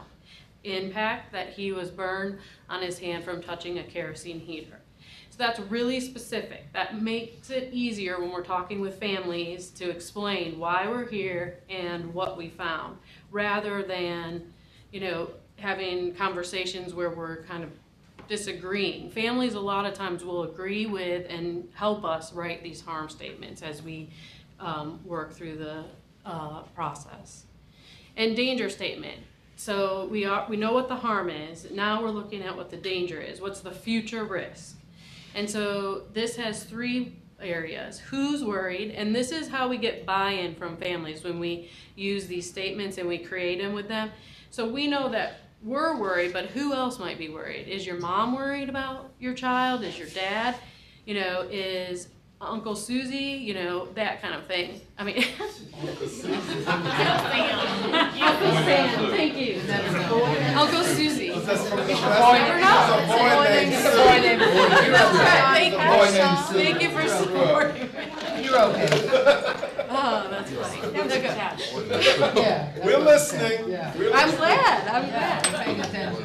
[SPEAKER 7] Impact that he was burned on his hand from touching a kerosene heater. So that's really specific. That makes it easier when we're talking with families to explain why we're here and what we found, rather than, you know, having conversations where we're kind of disagreeing. Families a lot of times will agree with and help us write these harm statements as we um, work through the uh, process. And danger statement. So we are we know what the harm is. Now we're looking at what the danger is. What's the future risk? And so this has three areas. Who's worried? And this is how we get buy-in from families when we use these statements and we create them with them. So we know that we're worried, but who else might be worried? Is your mom worried about your child? Is your dad? You know, is Uncle Susie? You know, that kind of thing. I mean, Uncle Sam. Uncle Sam, thank you. Uncle Susie. Never know. It's a boy named It's a boy Thank you. Thank you for supporting me.
[SPEAKER 11] You're okay.
[SPEAKER 7] Oh, that's funny. Okay.
[SPEAKER 11] Yeah.
[SPEAKER 2] We're listening.
[SPEAKER 11] Yeah.
[SPEAKER 7] I'm glad, I'm glad.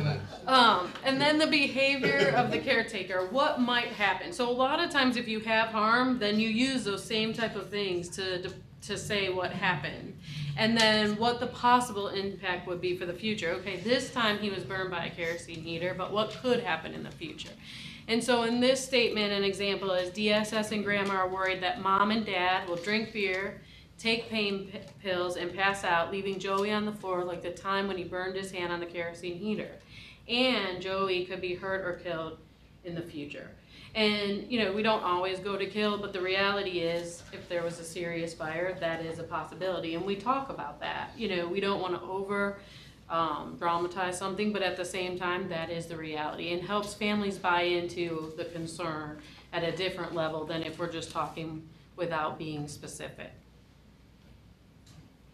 [SPEAKER 7] Um, and then the behavior of the caretaker, what might happen? So a lot of times if you have harm, then you use those same type of things to, to say what happened. And then what the possible impact would be for the future. Okay, this time he was burned by a kerosene heater, but what could happen in the future? And so in this statement, an example is DSS and grandma are worried that mom and dad will drink beer, take pain pills, and pass out, leaving Joey on the floor like the time when he burned his hand on the kerosene heater. And Joey could be hurt or killed in the future. And, you know, we don't always go to kill, but the reality is, if there was a serious fire, that is a possibility, and we talk about that. You know, we don't wanna over, um, dramatize something, but at the same time, that is the reality, and helps families buy into the concern at a different level than if we're just talking without being specific.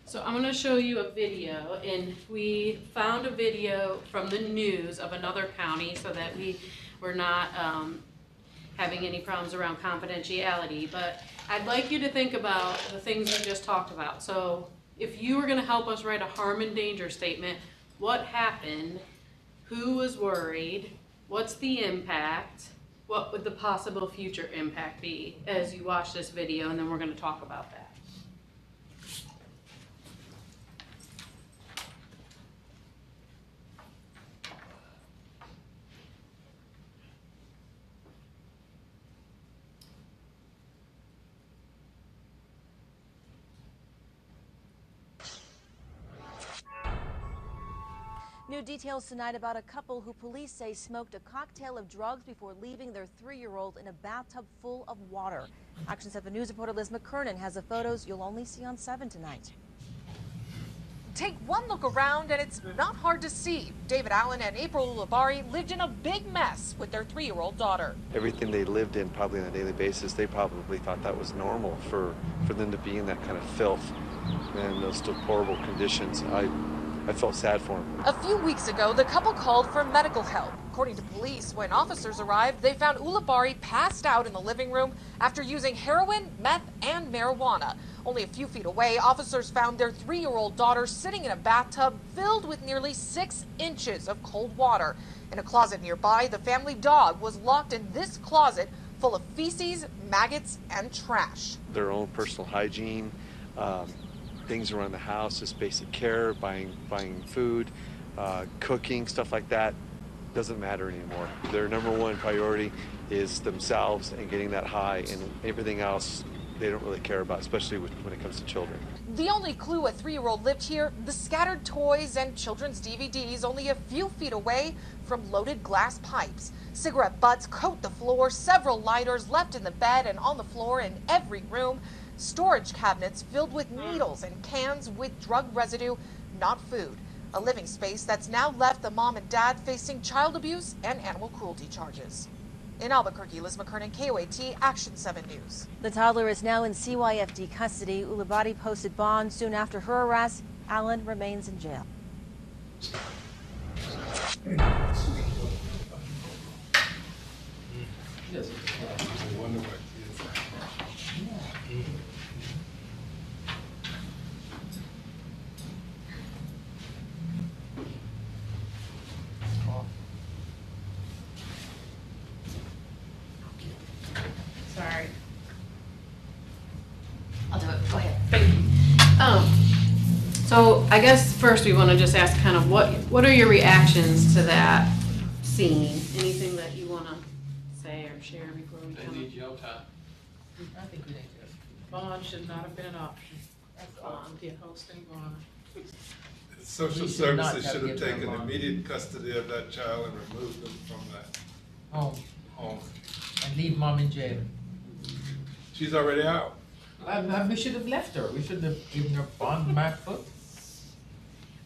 [SPEAKER 7] So I'm gonna show you a video, and we found a video from the news of another county so that we were not, um, having any problems around confidentiality, but I'd like you to think about the things we just talked about. So if you were gonna help us write a harm and danger statement, what happened? Who was worried? What's the impact? What would the possible future impact be as you watch this video, and then we're gonna talk about that.
[SPEAKER 12] New details tonight about a couple who police say smoked a cocktail of drugs before leaving their three-year-old in a bathtub full of water. Action 7 News reporter Liz McKernan has the photos you'll only see on 7 tonight.
[SPEAKER 13] Take one look around and it's not hard to see. David Allen and April Ulibarri lived in a big mess with their three-year-old daughter.
[SPEAKER 14] everything they lived in probably on a daily basis, they probably thought that was normal for, for them to be in that kind of filth and those deplorable conditions. I, I felt sad for them.
[SPEAKER 13] A few weeks ago, the couple called for medical help. According to police, when officers arrived, they found Ulibarri passed out in the living room after using heroin, meth, and marijuana. Only a few feet away, officers found their three-year-old daughter sitting in a bathtub filled with nearly six inches of cold water. In a closet nearby, the family dog was locked in this closet full of feces, maggots, and trash.
[SPEAKER 14] Their own personal hygiene, um, things around the house, just basic care, buying, buying food, uh, cooking, stuff like that, doesn't matter anymore. Their number one priority is themselves and getting that high, and everything else they don't really care about, especially with, when it comes to children.
[SPEAKER 13] The only clue a three-year-old lived here, the scattered toys and children's DVDs only a few feet away from loaded glass pipes. Cigarette butts coat the floor, several lighters left in the bed and on the floor in every room, storage cabinets filled with mm. needles and cans with drug residue, not food. A living space that's now left the mom and dad facing child abuse and animal cruelty charges. In Albuquerque, Liz McKernan, KOAT, Action 7 News.
[SPEAKER 12] The toddler is now in CYFD custody. Ulibarri posted bond soon after her arrest. Allen remains in jail.
[SPEAKER 7] Sorry.
[SPEAKER 10] I'll do it. Go ahead.
[SPEAKER 7] Thank you. Um, so I guess first we want to just ask kind of what, what are your reactions to that scene? Anything that you want to say or share before we come?
[SPEAKER 5] They need jail time.
[SPEAKER 11] I think we need to, bond should not have been an option. Bond, yeah, hosting bond.
[SPEAKER 2] Social
[SPEAKER 11] We should not
[SPEAKER 2] services
[SPEAKER 11] have
[SPEAKER 2] should have
[SPEAKER 11] given them
[SPEAKER 2] taken
[SPEAKER 11] bond.
[SPEAKER 2] immediate custody of that child and removed them from that
[SPEAKER 11] Home,
[SPEAKER 2] home.
[SPEAKER 11] and leave mom in jail.
[SPEAKER 2] She's already out.
[SPEAKER 11] Uh, we should have left her, we should have given her bond back foot.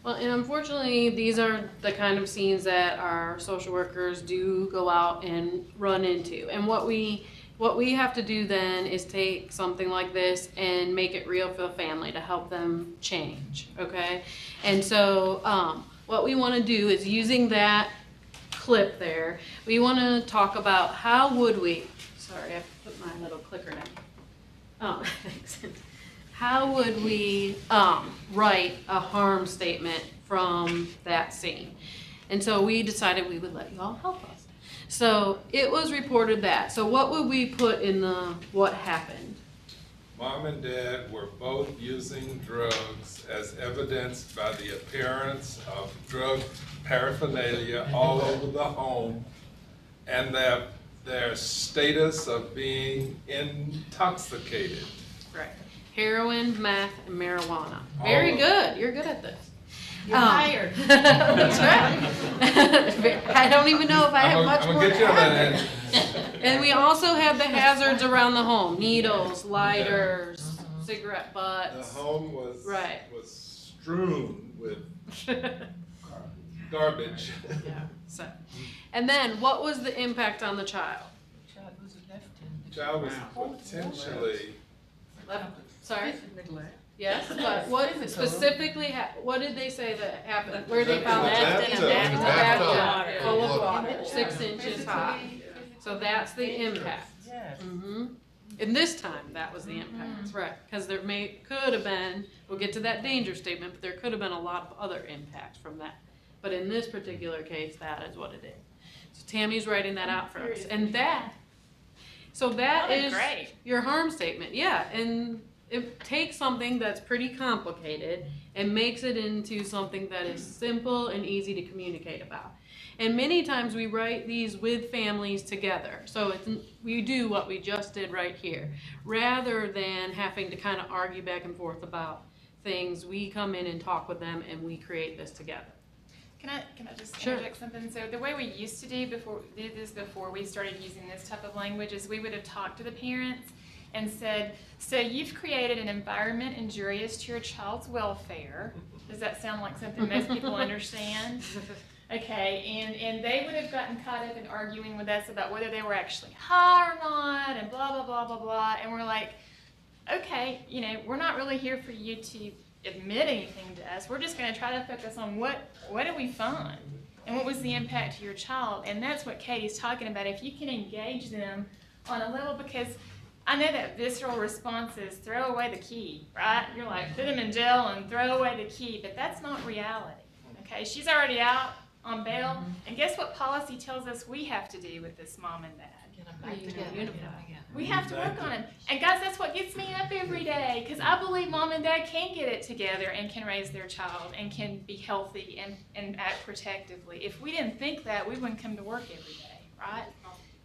[SPEAKER 7] Well, and unfortunately, these are the kind of scenes that our social workers do go out and run into. And what we, what we have to do then is take something like this and make it real for the family to help them change, okay? And so, um, what we wanna do is using that clip there, we wanna talk about how would we, sorry, I put my little clicker down. Oh, thanks. How would we um, write a harm statement from that scene? And so we decided we would let you all help us. So it was reported that. So what would we put in the what happened?
[SPEAKER 2] Mom and dad were both using drugs as evidenced by the appearance of drug paraphernalia all over the home and their, their status of being intoxicated.
[SPEAKER 7] Right. Heroin, meth, and marijuana. Very
[SPEAKER 2] All
[SPEAKER 7] good. You're good at this.
[SPEAKER 10] You're
[SPEAKER 7] Um,
[SPEAKER 10] hired.
[SPEAKER 7] That's right. I don't don't even know if I have
[SPEAKER 2] I'm
[SPEAKER 7] much
[SPEAKER 2] gonna-
[SPEAKER 7] more
[SPEAKER 2] I'm
[SPEAKER 7] to
[SPEAKER 2] gonna get you
[SPEAKER 7] add.
[SPEAKER 2] that.
[SPEAKER 7] And we also have the hazards around the home, needles, lighters, cigarette butts.
[SPEAKER 2] The home was,
[SPEAKER 7] Right.
[SPEAKER 2] was strewn with garbage.
[SPEAKER 7] Yeah, so, and then what was the impact on the child?
[SPEAKER 11] Child was left in.
[SPEAKER 2] Child was potentially,
[SPEAKER 7] Left- Sorry? Yes, but what specifically, ha- what did they say that happened? Where they found it?
[SPEAKER 2] Left in a bathtub.
[SPEAKER 7] bathtub, Full of water, six inches high. So that's the impact.
[SPEAKER 11] Yes.
[SPEAKER 7] hmm And this time, that was the impact, right? Because there may, could have been, we'll get to that danger statement, but there could have been a lot of other impacts from that. But in this particular case, that is what it is. So Tammy's writing that out for us, and that, so that
[SPEAKER 9] That
[SPEAKER 7] is
[SPEAKER 9] great.
[SPEAKER 7] your harm statement, yeah, and it takes something that's pretty complicated and makes it into something that is simple and easy to communicate about. And many times we write these with families together. So it's, we do what we just did right here. Rather than having to kind of argue back and forth about things, we come in and talk with them and we create this together.
[SPEAKER 9] Can I, can I just
[SPEAKER 7] Sure.
[SPEAKER 9] interject something? So the way we used to do before, did this before we started using this type of language is we would have talked to the parents and said, so you've created an environment injurious to your child's welfare. Does that sound like something most people understand? Okay, and, and they would have gotten caught up in arguing with us about whether they were actually high or not, and blah, blah, blah, blah, blah. And we're like, okay, you know, we're not really here for you to admit anything to us. We're just going to try to focus on what, what did we find? And what was the impact to your child? And that's what Katie's talking about. If you can engage them on a level, because I know that visceral response is throw away the key, right? You're like, put them in jail and throw away the key, but that's not reality. Okay, she's already out on bail, mm-hmm. and guess what policy tells us we have to do with this mom and dad?
[SPEAKER 4] Get them back together, get 'em together.
[SPEAKER 9] We have to work on it. And guys, that's what gets me up every day because I believe mom and dad can get it together and can raise their child and can be healthy and, and act protectively. If we didn't think that, we wouldn't come to work every day, right?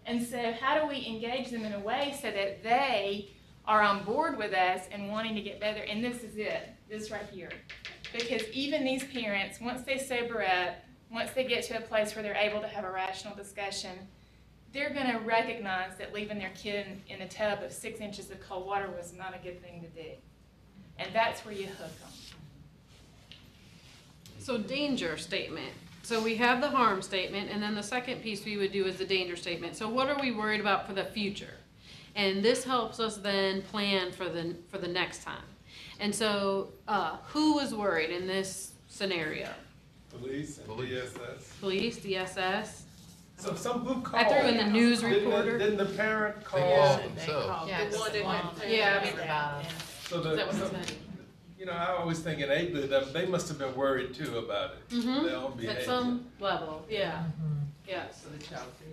[SPEAKER 9] And so, how do we engage them in a way so that they are on board with us and wanting to get better? And this is it, this right here. Because even these parents, once they sober up, once they get to a place where they're able to have a rational discussion, they're going to recognize that leaving their kid in, a tub of six inches of cold water was not a good thing to do. And that's where you hook them.
[SPEAKER 7] So danger statement. So we have the harm statement, and then the second piece we would do is the danger statement. So what are we worried about for the future? And this helps us then plan for the, for the next time. And so, uh, who was worried in this scenario?
[SPEAKER 2] police and DSS.
[SPEAKER 7] Police, DSS?
[SPEAKER 2] So some who called?
[SPEAKER 7] I threw in the news
[SPEAKER 2] Didn't the-
[SPEAKER 7] reporter.
[SPEAKER 2] Didn't the parent call?
[SPEAKER 4] Yeah,
[SPEAKER 7] Yeah,
[SPEAKER 4] the one that went through
[SPEAKER 7] Yeah, I mean.
[SPEAKER 2] So
[SPEAKER 7] Is that
[SPEAKER 2] the,
[SPEAKER 7] what
[SPEAKER 2] so,
[SPEAKER 7] it said?
[SPEAKER 2] You know, I always think innately that um, they must have been worried too about it. Mm-hmm. Their own
[SPEAKER 7] Mm-hmm,
[SPEAKER 2] behavior.
[SPEAKER 7] at some level, yeah, mm-hmm. yes.
[SPEAKER 11] So the child said.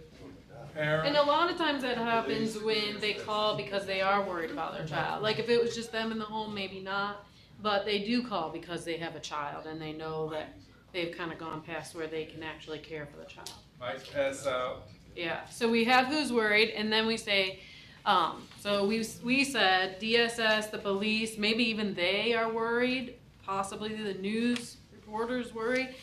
[SPEAKER 2] Parent.
[SPEAKER 7] And a lot of times that happens when they call because they are worried about their mm-hmm. child. Like if it was just them in the home, maybe not. But they do call because they have a child and they know that they've kind of gone past where they can actually care for the child.
[SPEAKER 2] Might pass out.
[SPEAKER 7] Uh, yeah, so we have who's worried, and then we say, um, so we, we said DSS, the police, maybe even they are worried, possibly the news reporters worried,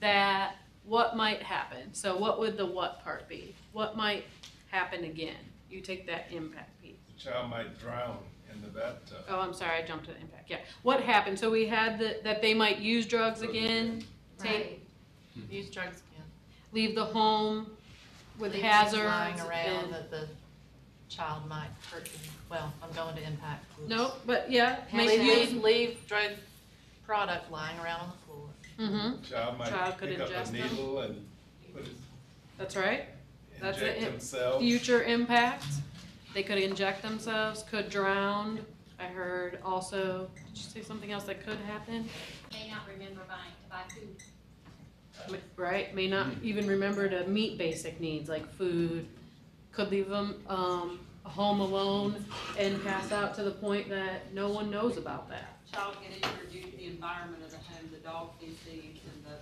[SPEAKER 7] that what might happen. So what would the what part be? What might happen again? You take that impact piece.
[SPEAKER 2] The child might drown in the bathtub.
[SPEAKER 7] Oh, I'm sorry, I jumped to the impact, yeah. What happened? So we had the, that they might use drugs again, take,
[SPEAKER 4] Use drugs again.
[SPEAKER 7] leave the home with
[SPEAKER 4] Leave things
[SPEAKER 7] hazards.
[SPEAKER 4] Lying around
[SPEAKER 7] and-
[SPEAKER 4] that the child might hurt them. Well, I'm going to impact. Oops.
[SPEAKER 7] No, but yeah, make
[SPEAKER 4] Leave,
[SPEAKER 7] use.
[SPEAKER 4] leave, leave drug product lying around on the floor.
[SPEAKER 7] Mm-hmm,
[SPEAKER 2] Child might
[SPEAKER 7] Child could
[SPEAKER 2] pick up
[SPEAKER 7] ingest
[SPEAKER 2] a
[SPEAKER 7] them.
[SPEAKER 2] needle and put it,
[SPEAKER 7] that's right. That's
[SPEAKER 2] inject
[SPEAKER 7] it.
[SPEAKER 2] themselves.
[SPEAKER 7] Future impact. They could inject themselves, could drown. I heard also, did you say something else that could happen?
[SPEAKER 9] May not remember buying to buy food.
[SPEAKER 7] Right, may not even remember to meet basic needs like food. Could leave them, um, home alone and pass out to the point that no one knows about that.
[SPEAKER 15] child can introduce the environment of the home, the dog feces and the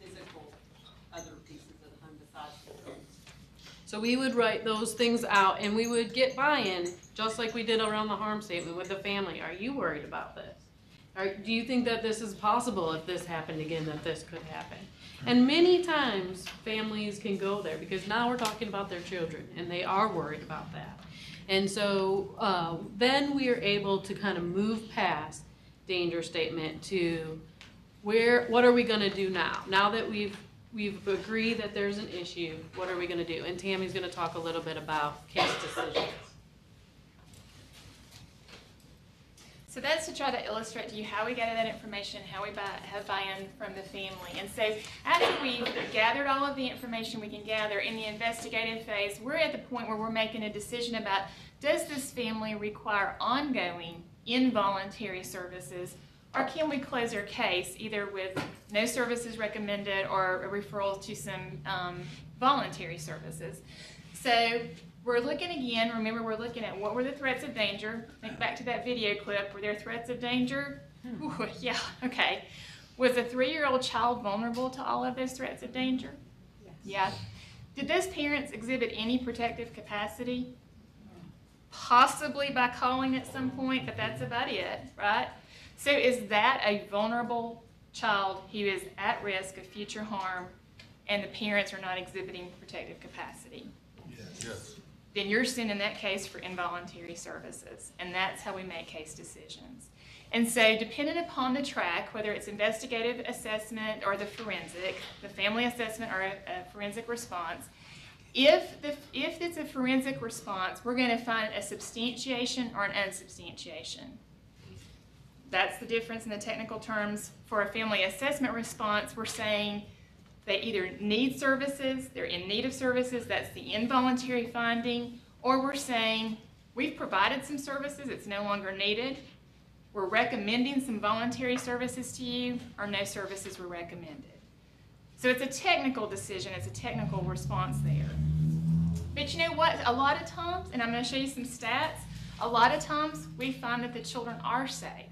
[SPEAKER 15] physical other pieces of the home besides the.
[SPEAKER 7] So we would write those things out and we would get buy-in, just like we did around the harm statement with the family. Are you worried about this? Or do you think that this is possible if this happened again, that this could happen? And many times, families can go there, because now we're talking about their children, and they are worried about that. And so, uh, then we are able to kind of move past danger statement to where, what are we gonna do now? Now that we've, we've agreed that there's an issue, what are we gonna do? And Tammy's gonna talk a little bit about case decisions.
[SPEAKER 9] So that's to try to illustrate to you how we gather that information, how we buy, have buy-in from the family. And so after we've gathered all of the information we can gather in the investigative phase, we're at the point where we're making a decision about does this family require ongoing involuntary services or can we close our case either with no services recommended or a referral to some um, voluntary services. So we're looking again, remember we're looking at what were the threats of danger. Think back to that video clip, were there threats of danger? Hmm. Ooh, yeah, okay. Was a three-year-old child vulnerable to all of those threats of danger? Yes. Yeah. Did those parents exhibit any protective capacity? Possibly by calling at some point, but that's about it, right? So is that a vulnerable child who is at risk of future harm and the parents are not exhibiting protective capacity?
[SPEAKER 2] Yes. Yes.
[SPEAKER 9] Then you're sending that case for involuntary services. And that's how we make case decisions. And so depending upon the track, whether it's investigative assessment or the forensic, the family assessment or a, a forensic response, if, the, if it's a forensic response, we're going to find a substantiation or an unsubstantiation. That's the difference in the technical terms. For a family assessment response, we're saying they either need services, they're in need of services, that's the involuntary finding, or we're saying we've provided some services, it's no longer needed, we're recommending some voluntary services to you, or no services were recommended. So it's a technical decision, it's a technical response there. But you know what? A lot of times, and I'm going to show you some stats, a lot of times we find that the children are safe.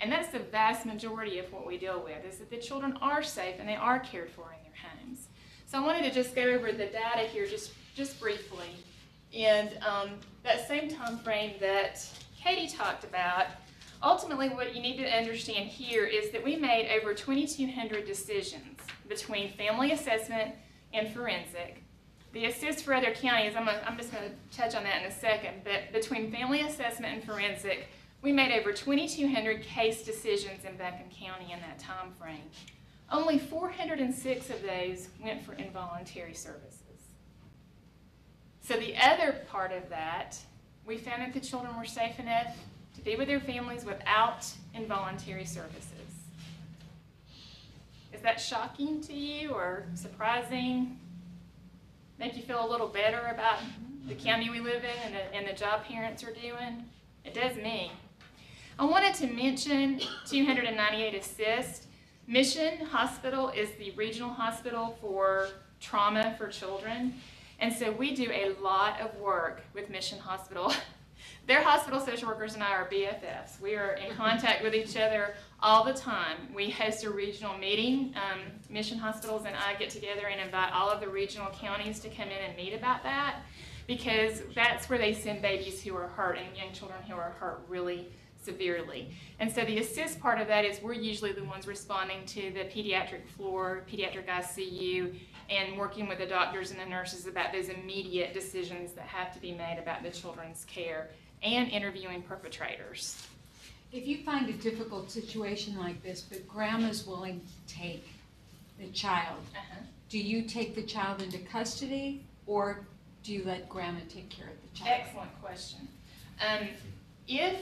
[SPEAKER 9] And that's the vast majority of what we deal with, is that the children are safe and they are cared for their homes. So I wanted to just go over the data here just, just briefly. And um, that same time frame that Katie talked about, ultimately what you need to understand here is that we made over 2,200 decisions between family assessment and forensic. The assist for other counties, I'm, gonna, I'm just going to touch on that in a second, but between family assessment and forensic, we made over 2,200 case decisions in Buncombe County in that time frame. Only 406 of those went for involuntary services. So the other part of that, we found that the children were safe enough to be with their families without involuntary services. Is that shocking to you or surprising? Make you feel a little better about the county we live in and the, and the job parents are doing? It does me. I wanted to mention 298 Assist. Mission Hospital is the regional hospital for trauma for children. And so we do a lot of work with Mission Hospital. Their hospital social workers and I are BFFs. We are in contact with each other all the time. We host a regional meeting. Um, Mission Hospitals and I get together and invite all of the regional counties to come in and meet about that because that's where they send babies who are hurt and young children who are hurt really severely. And so the assist part of that is we're usually the ones responding to the pediatric floor, pediatric ICU, and working with the doctors and the nurses about those immediate decisions that have to be made about the children's care and interviewing perpetrators.
[SPEAKER 16] If you find a difficult situation like this, but grandma's willing to take the child,
[SPEAKER 9] Uh-huh.
[SPEAKER 16] do you take the child into custody or do you let grandma take care of the child?
[SPEAKER 9] Excellent question. Um, if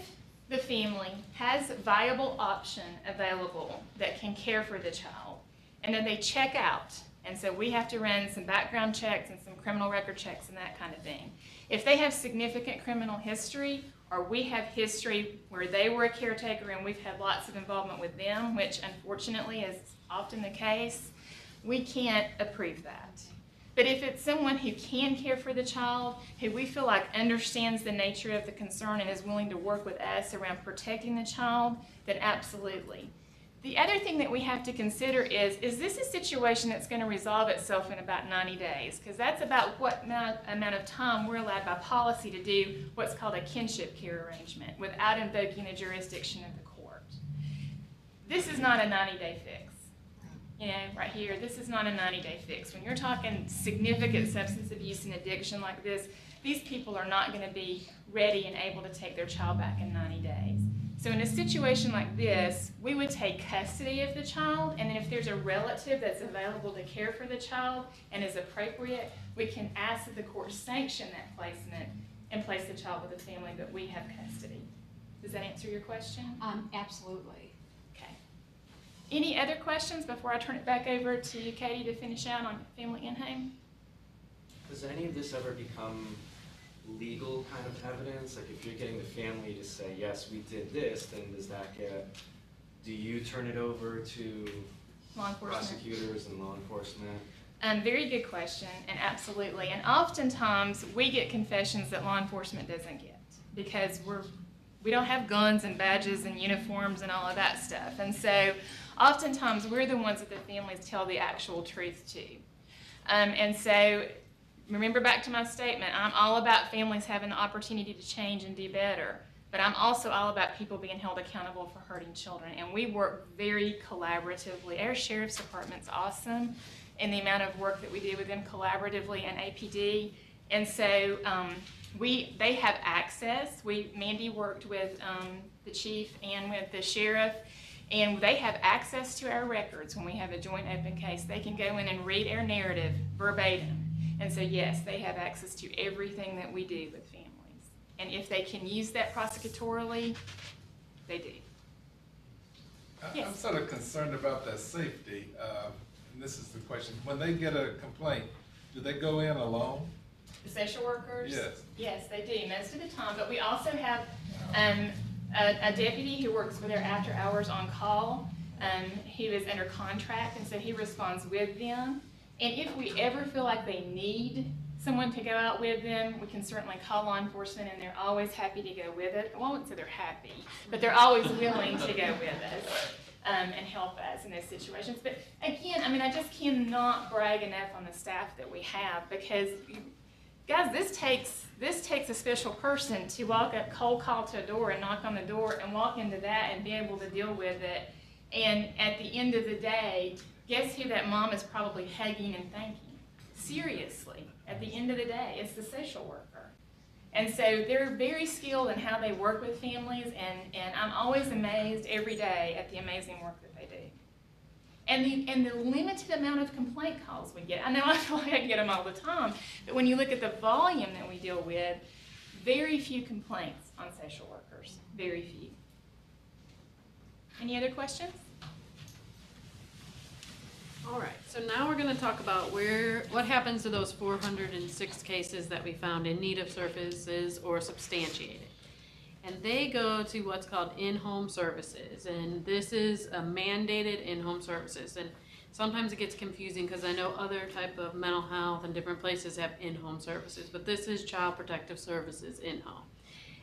[SPEAKER 9] the family has viable option available that can care for the child, and then they check out, and so we have to run some background checks and some criminal record checks and that kind of thing. If they have significant criminal history, or we have history where they were a caretaker and we've had lots of involvement with them, which unfortunately is often the case, we can't approve that. But if it's someone who can care for the child, who we feel like understands the nature of the concern and is willing to work with us around protecting the child, then absolutely. The other thing that we have to consider is, is this a situation that's going to resolve itself in about 90 days? Because that's about what amount, of time we're allowed by policy to do what's called a kinship care arrangement without invoking the jurisdiction of the court. This is not a 90-day fix. You know, right here, this is not a 90-day fix. When you're talking significant substance abuse and addiction like this, these people are not going to be ready and able to take their child back in 90 days. So in a situation like this, we would take custody of the child, and then if there's a relative that's available to care for the child and is appropriate, we can ask that the court sanction that placement and place the child with a family, that we have custody. Does that answer your question?
[SPEAKER 16] Um, absolutely.
[SPEAKER 9] Any other questions before I turn it back over to Katie, to finish out on family in-home?
[SPEAKER 5] Does any of this ever become legal kind of evidence? Like if you're getting the family to say, yes, we did this, then does that get, do you turn it over to
[SPEAKER 9] Law enforcement.
[SPEAKER 5] prosecutors and law enforcement?
[SPEAKER 9] Um, very good question, and absolutely. And oftentimes, we get confessions that law enforcement doesn't get because we're we don't have guns and badges and uniforms and all of that stuff. And so, oftentimes, we're the ones that the families tell the actual truth to. Um, and so, remember back to my statement: I'm all about families having the opportunity to change and do better. But I'm also all about people being held accountable for hurting children. And we work very collaboratively. Our sheriff's department's awesome in the amount of work that we do with them collaboratively and APD. And so um, we they have access. We Mandy worked with um, the chief and with the sheriff, and they have access to our records when we have a joint open case. They can go in and read our narrative verbatim. And so yes, they have access to everything that we do with families. And if they can use that prosecutorially, they do.
[SPEAKER 2] I- I'm sort of concerned about that safety, um, and this is the question. When they get a complaint, do they go in alone?
[SPEAKER 9] The social workers?
[SPEAKER 2] Yes.
[SPEAKER 9] Yes, they do, most of the time, but we also have, um, a, a deputy who works for their after hours on call, um, was under contract, and so he responds with them. And if we ever feel like they need someone to go out with them, we can certainly call law enforcement, and they're always happy to go with it. Well, I won't say they're happy, but they're always willing to go with us, um, and help us in those situations. But again, I mean, I just cannot brag enough on the staff that we have, because guys, this takes this takes a special person to walk up cold call to a door and knock on the door and walk into that and be able to deal with it. And at the end of the day, guess who that mom is probably hugging and thanking? Seriously, at the end of the day, it's the social worker. And so they're very skilled in how they work with families, and, and I'm always amazed every day at the amazing work that they do. And the, and the limited amount of complaint calls we get. I know I feel like I get them all the time, but when you look at the volume that we deal with, very few complaints on social workers. Very few. Any other questions?
[SPEAKER 7] All right, so now we're gonna talk about where, what happens to those four hundred and six cases that we found in need of services or substantiated. And they go to what's called in-home services, and this is a mandated in-home services. And sometimes it gets confusing, because I know other type of mental health and different places have in-home services, but this is child protective services in-home.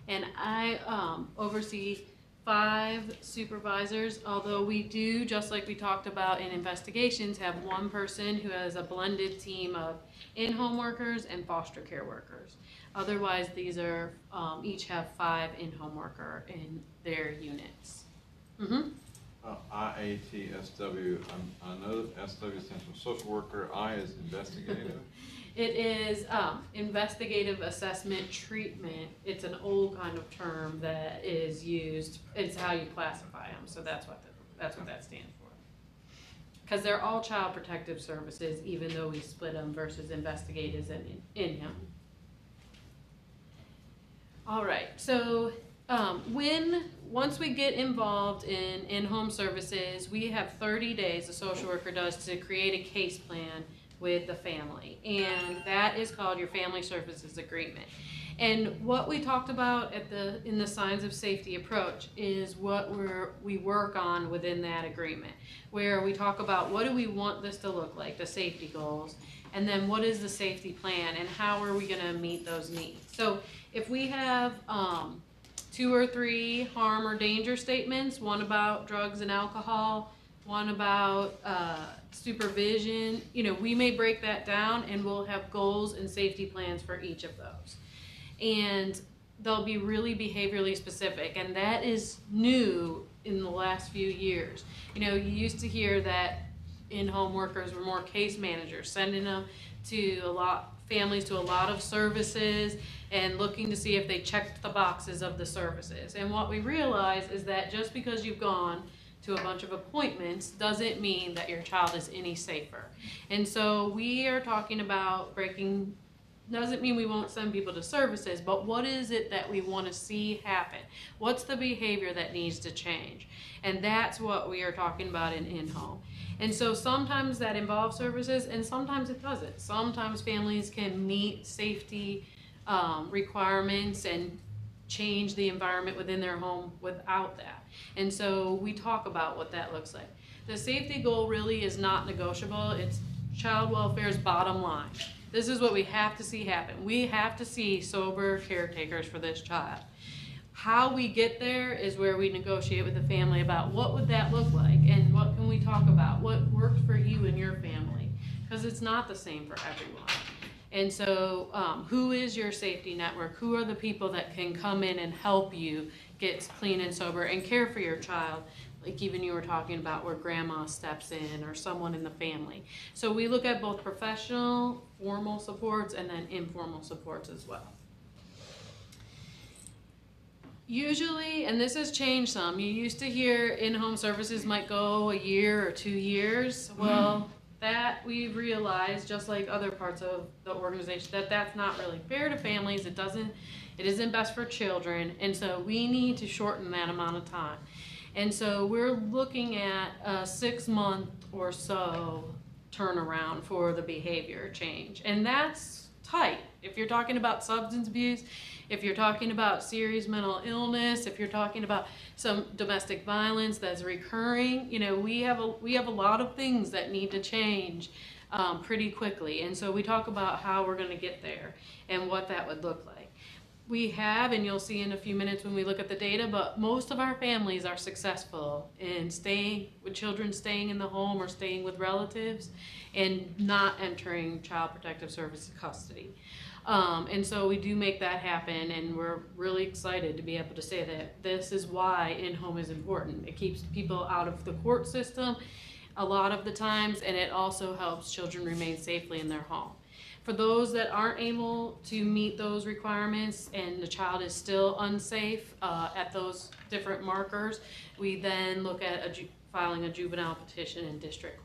[SPEAKER 7] And I, um, oversee five supervisors, although we do, just like we talked about in investigations, have one person who has a blended team of in-home workers and foster care workers. Otherwise, these are, um, each have five in-home worker in their units. Mm-hmm.
[SPEAKER 8] Uh, IATSW, I'm- I know SW stands for social worker, I is investigative.
[SPEAKER 7] It is um, investigative assessment treatment. It's an old kind of term that is used. It's how you classify them. So that's what the, that's what that stands for. Because they're all child protective services, even though we split them versus investigators and in, in him. All right. So um, when once we get involved in in-home services, we have 30 days. The social worker does to create a case plan with the family. And that is called your family services agreement. And what we talked about at the in the signs of safety approach is what we're we work on within that agreement, where we talk about what do we want this to look like, the safety goals, and then what is the safety plan and how are we going to meet those needs. So if we have um, two or three harm or danger statements, one about drugs and alcohol, one about uh, supervision. You know, we may break that down and we'll have goals and safety plans for each of those. And they'll be really behaviorally specific, and that is new in the last few years. You know, you used to hear that in-home workers, we're more case managers, sending them to a lot, families to a lot of services and looking to see if they checked the boxes of the services. And what we realize is that just because you've gone to a bunch of appointments doesn't mean that your child is any safer. And so we are talking about breaking doesn't mean we won't send people to services, but what is it that we want to see happen? What's the behavior that needs to change? And that's what we are talking about in in-home. And so sometimes that involves services and sometimes it doesn't. Sometimes families can meet safety um, requirements and change the environment within their home without that. And so we talk about what that looks like. The safety goal really is not negotiable. It's child welfare's bottom line. This is what we have to see happen. We have to see sober caretakers for this child. How we get there is where we negotiate with the family about what would that look like and what can we talk about? What works for you and your family? Because it's not the same for everyone. And so, um, who is your safety network? Who are the people that can come in and help you get clean and sober and care for your child? Like even you were talking about where grandma steps in or someone in the family. So we look at both professional, formal supports, and then informal supports as well. Usually, and this has changed some, you used to hear in-home services might go a year or two years. Mm-hmm. Well, that we realized, just like other parts of the organization, that that's not really fair to families. It doesn't, it isn't best for children, and so we need to shorten that amount of time. And so we're looking at a six month or so turnaround for the behavior change, and that's tight. If you're talking about substance abuse, if you're talking about serious mental illness, if you're talking about some domestic violence that's recurring, you know, we have a we have a lot of things that need to change um, pretty quickly. And so we talk about how we're going to get there and what that would look like. We have, and you'll see in a few minutes when we look at the data, but most of our families are successful in staying with children staying in the home or staying with relatives and not entering child protective services custody. Um, and so we do make that happen, and we're really excited to be able to say that this is why in-home is important. It keeps people out of the court system a lot of the times, and it also helps children remain safely in their home. For those that aren't able to meet those requirements and the child is still unsafe uh, at those different markers, we then look at a filing a juvenile petition in district court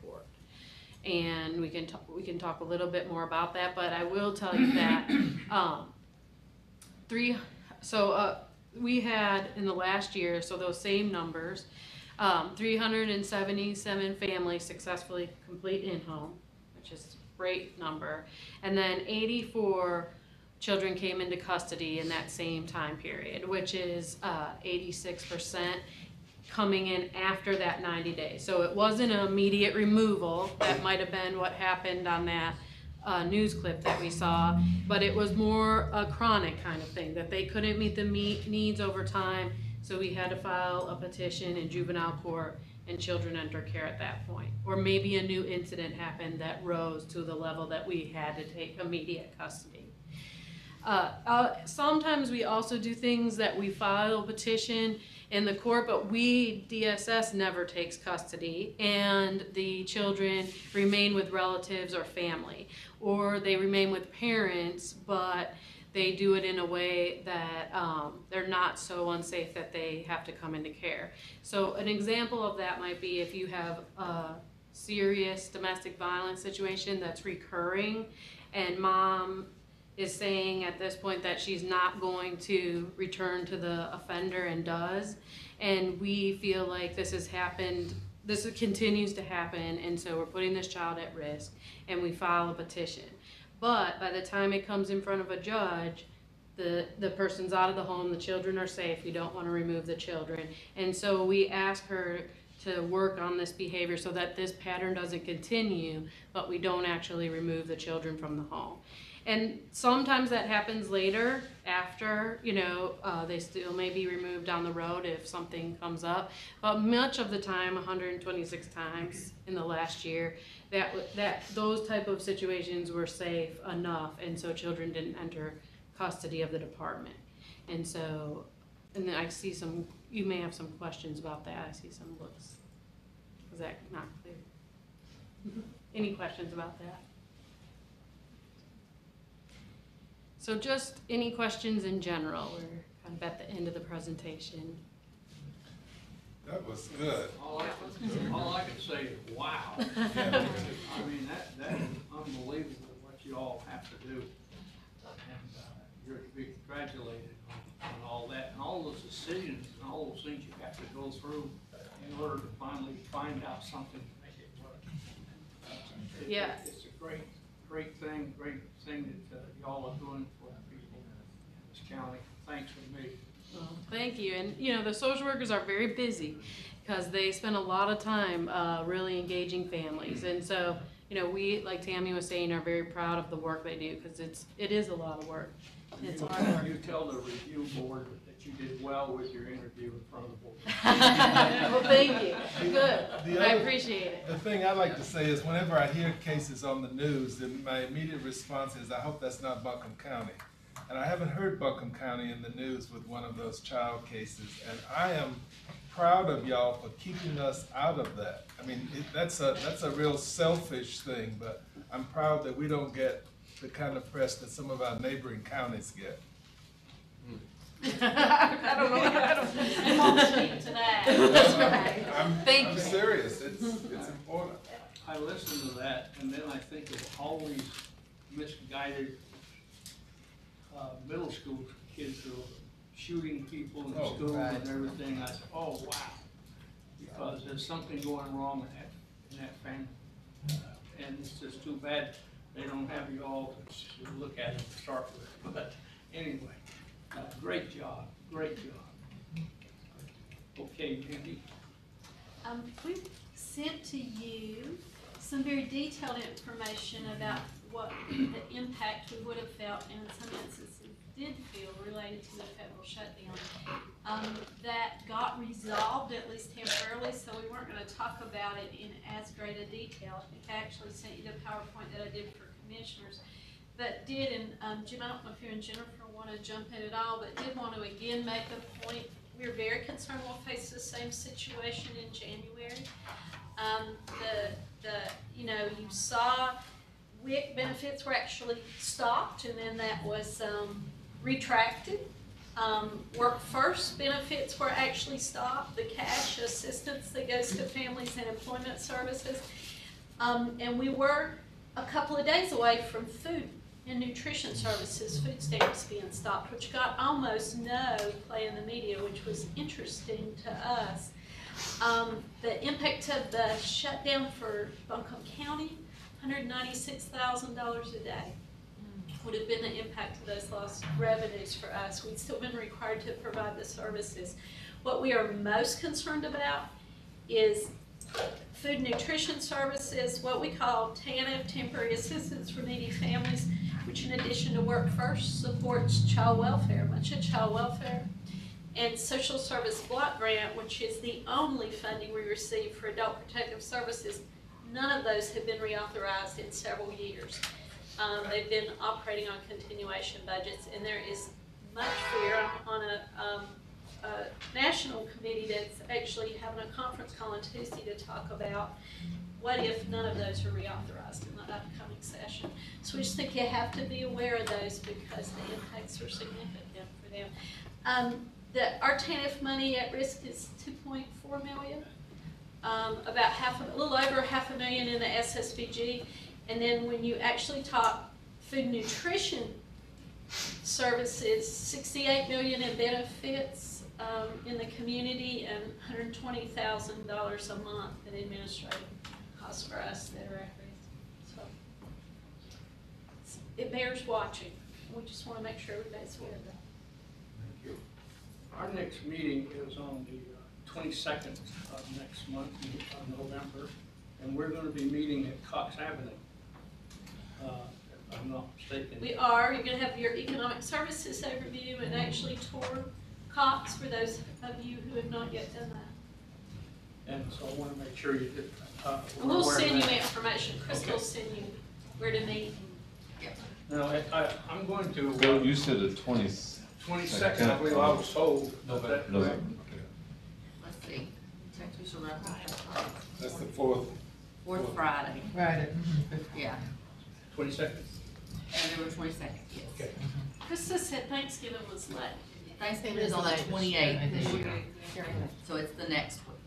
[SPEAKER 7] and we can talk, we can talk a little bit more about that, but I will tell you that, um, three, so, uh, we had in the last year, so those same numbers, um, three hundred and seventy-seven families successfully complete in-home, which is a great number, and then eighty-four children came into custody in that same time period, which is, uh, eighty-six percent coming in after that 90 days. So it wasn't an immediate removal. That might have been what happened on that uh, news clip that we saw, but it was more a chronic kind of thing that they couldn't meet the meet needs over time. So we had to file a petition in juvenile court and children under care at that point. Or maybe a new incident happened that rose to the level that we had to take immediate custody. Uh, uh, sometimes we also do things that we file a petition in the court, but we, DSS, never takes custody, and the children remain with relatives or family, or they remain with parents, but they do it in a way that um, they're not so unsafe that they have to come into care. So an example of that might be if you have a serious domestic violence situation that's recurring, and mom is saying at this point that she's not going to return to the offender and does. And we feel like this has happened, this continues to happen, and so we're putting this child at risk, and we file a petition. But by the time it comes in front of a judge, the, the person's out of the home, the children are safe, we don't want to remove the children. And so we ask her to work on this behavior so that this pattern doesn't continue, but we don't actually remove the children from the home. And sometimes that happens later, after, you know, uh, they still may be removed down the road if something comes up. But much of the time, 126 times in the last year, that that those type of situations were safe enough, and so children didn't enter custody of the department. And so, and then I see some. You may have some questions about that. I see some looks. Is that not clear? Any questions about that? So just any questions in general, we're kind of at the end of the presentation.
[SPEAKER 2] That was good.
[SPEAKER 1] All I can, all I can say is, wow. I mean, that, that is unbelievable what you all have to do. And uh, you're to be congratulated on, on all that, and all those decisions and all those things you have to go through in order to finally find out something to make it work. Uh, it-
[SPEAKER 7] Yeah.
[SPEAKER 1] It's a great, great thing, great thing that uh, y'all are doing for the people in this county. Thanks for me.
[SPEAKER 7] Well, Thank you, and, you know, the social workers are very busy, because they spend a lot of time, uh, really engaging families, and so, you know, we, like Tammy was saying, are very proud of the work they do, because it's, it is a lot of work. It's
[SPEAKER 1] You-
[SPEAKER 7] hard work.
[SPEAKER 1] You tell the review board that you did well with your interview in front of the board.
[SPEAKER 7] Well, thank you, good,
[SPEAKER 2] The
[SPEAKER 7] I
[SPEAKER 2] other-
[SPEAKER 7] appreciate it.
[SPEAKER 2] The thing I like to say is whenever I hear cases on the news, then my immediate response is, I hope that's not Buncombe County. And I haven't heard Buncombe County in the news with one of those child cases, and I am proud of y'all for keeping us out of that. I mean, it, that's a, that's a real selfish thing, but I'm proud that we don't get the kind of press that some of our neighboring counties get.
[SPEAKER 7] I don't know, I don't.
[SPEAKER 10] I won't speak to that.
[SPEAKER 7] That's right.
[SPEAKER 2] I'm,
[SPEAKER 7] Thank
[SPEAKER 2] I'm
[SPEAKER 7] you.
[SPEAKER 2] serious, it's, it's important.
[SPEAKER 1] I listen to that, and then I think of all these misguided, uh, middle school kids who are shooting people in
[SPEAKER 2] Oh,
[SPEAKER 1] school
[SPEAKER 2] right.
[SPEAKER 1] and everything, I said, oh, wow. Because there's something going wrong in that, in that family. Uh, And it's just too bad they don't have you all to to look at it to start with, but anyway, uh, great job, great job. Okay, Andy?
[SPEAKER 17] Um, we've sent to you some very detailed information about what the impact we would have felt in some instances did feel related to the federal shutdown. Um, that got resolved, at least temporarily, so we weren't gonna talk about it in as great a detail. I think I actually sent you the PowerPoint that I did for commissioners. But did, and, um, Jim, I don't know if you and Jennifer wanna jump in at all, but did want to again make the point, we're very concerned we'll face the same situation in January. Um, the, the, you know, you saw WIC benefits were actually stopped and then that was, um, retracted. Um, work first benefits were actually stopped, the cash assistance that goes to families and employment services. Um, and we were a couple of days away from food and nutrition services, food stamps being stopped, which got almost no play in the media, which was interesting to us. Um, the impact of the shutdown for Buncombe County, hundred ninety-six thousand dollars a day would have been the impact of those lost revenues for us. We'd still been required to provide the services. What we are most concerned about is food nutrition services, what we call TANF, Temporary Assistance for Needy Families, which in addition to Work First supports child welfare, much of child welfare. And Social Service Block Grant, which is the only funding we receive for adult protective services. None of those have been reauthorized in several years. Um, they've been operating on continuation budgets, and there is much fear. I'm on a, um, a national committee that's actually having a conference call on Tuesday to talk about what if none of those are reauthorized upcoming session. So we just think you have to be aware of those because the impacts are significant for them. Um, the, our TANF money at risk is two point four million. Um, about half, a little over half a million in the SSBG. And then when you actually talk food nutrition services, sixty-eight million in benefits, um, in the community and hundred and twenty thousand dollars a month in administrative costs for us that are It bears watching. We just wanna make sure everybody's aware of that.
[SPEAKER 1] Thank you. Our next meeting is on the twenty-second of next month, of November, and we're gonna be meeting at Cox Avenue. Uh, If I'm not mistaken.
[SPEAKER 17] We are, you're gonna have your economic services overview and actually tour Cox for those of you who have not yet done that.
[SPEAKER 1] And so I wanna make sure you did. uh,
[SPEAKER 17] we'll
[SPEAKER 1] we're
[SPEAKER 17] send you
[SPEAKER 1] that.
[SPEAKER 17] information, Chris will send you where to meet.
[SPEAKER 1] Now, I, I- I'm going to.
[SPEAKER 8] Uh, Bill, you said the twenty.
[SPEAKER 1] Twenty-second, I believe I was told. Is that correct?
[SPEAKER 8] November.
[SPEAKER 10] Let's see.
[SPEAKER 2] That's the fourth
[SPEAKER 10] Fourth Friday.
[SPEAKER 4] Friday. Mm-hmm.
[SPEAKER 10] Yeah,
[SPEAKER 1] Twenty-second?
[SPEAKER 10] November twenty-second, yes.
[SPEAKER 1] Okay.
[SPEAKER 17] Krista said Thanksgiving was late.
[SPEAKER 10] Thanksgiving is on the twenty-eighth this year, so it's the next week.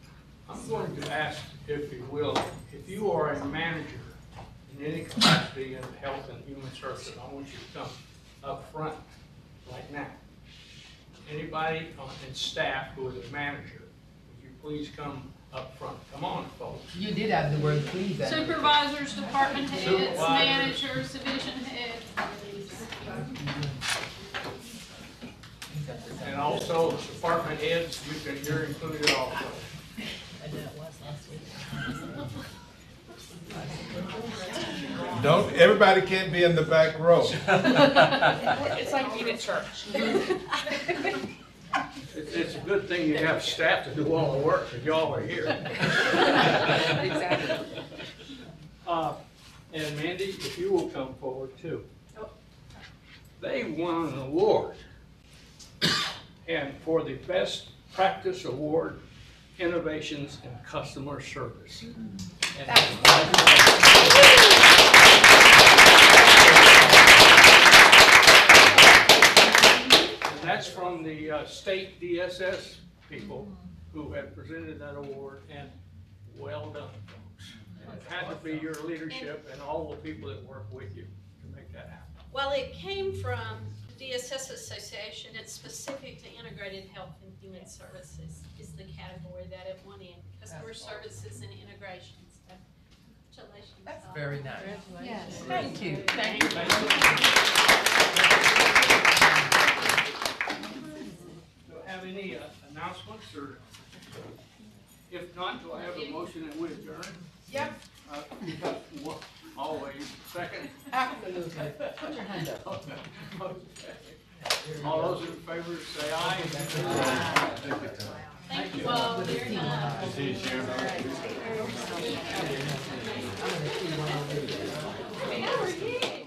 [SPEAKER 1] I'm going to ask, if you will, if you are a manager in any capacity in health and human services, I want you to come up front right now. Anybody on, in staff who is a manager, would you please come up front? Come on, folks.
[SPEAKER 4] You did have the word please. in.
[SPEAKER 17] Supervisors, department heads,
[SPEAKER 1] Supervisors.
[SPEAKER 17] managers, division heads.
[SPEAKER 1] And also, department heads, you can, you're included also.
[SPEAKER 4] I know it was last week.
[SPEAKER 2] Don't, everybody can't be in the back row.
[SPEAKER 9] It's like being at church.
[SPEAKER 1] It's, it's a good thing you have staff to do all the work, because y'all are here.
[SPEAKER 4] Exactly.
[SPEAKER 1] Uh, and Mandy, if you will come forward too. They won an award. And for the Best Practice Award, Innovations in Customer Service. And And that's from the uh, state DSS people who have presented that award, and well done, folks. And It had to be your leadership and all the people that work with you to make that happen.
[SPEAKER 17] Well, it came from the DSS Association. It's specific to integrated health and human services is the category that it went in. Customer services and integrations. Congratulations.
[SPEAKER 4] That's very nice.
[SPEAKER 17] Yes.
[SPEAKER 4] Thank you. Thank you.
[SPEAKER 1] Do I have any uh, announcements, or if not, do I have a motion that we adjourn?
[SPEAKER 4] Yep.
[SPEAKER 1] Uh, well, Always, second?
[SPEAKER 4] Absolutely. Put your hand up.
[SPEAKER 1] All those in favor say aye.
[SPEAKER 17] Thank you all very much.
[SPEAKER 4] See one over there.
[SPEAKER 17] How are you?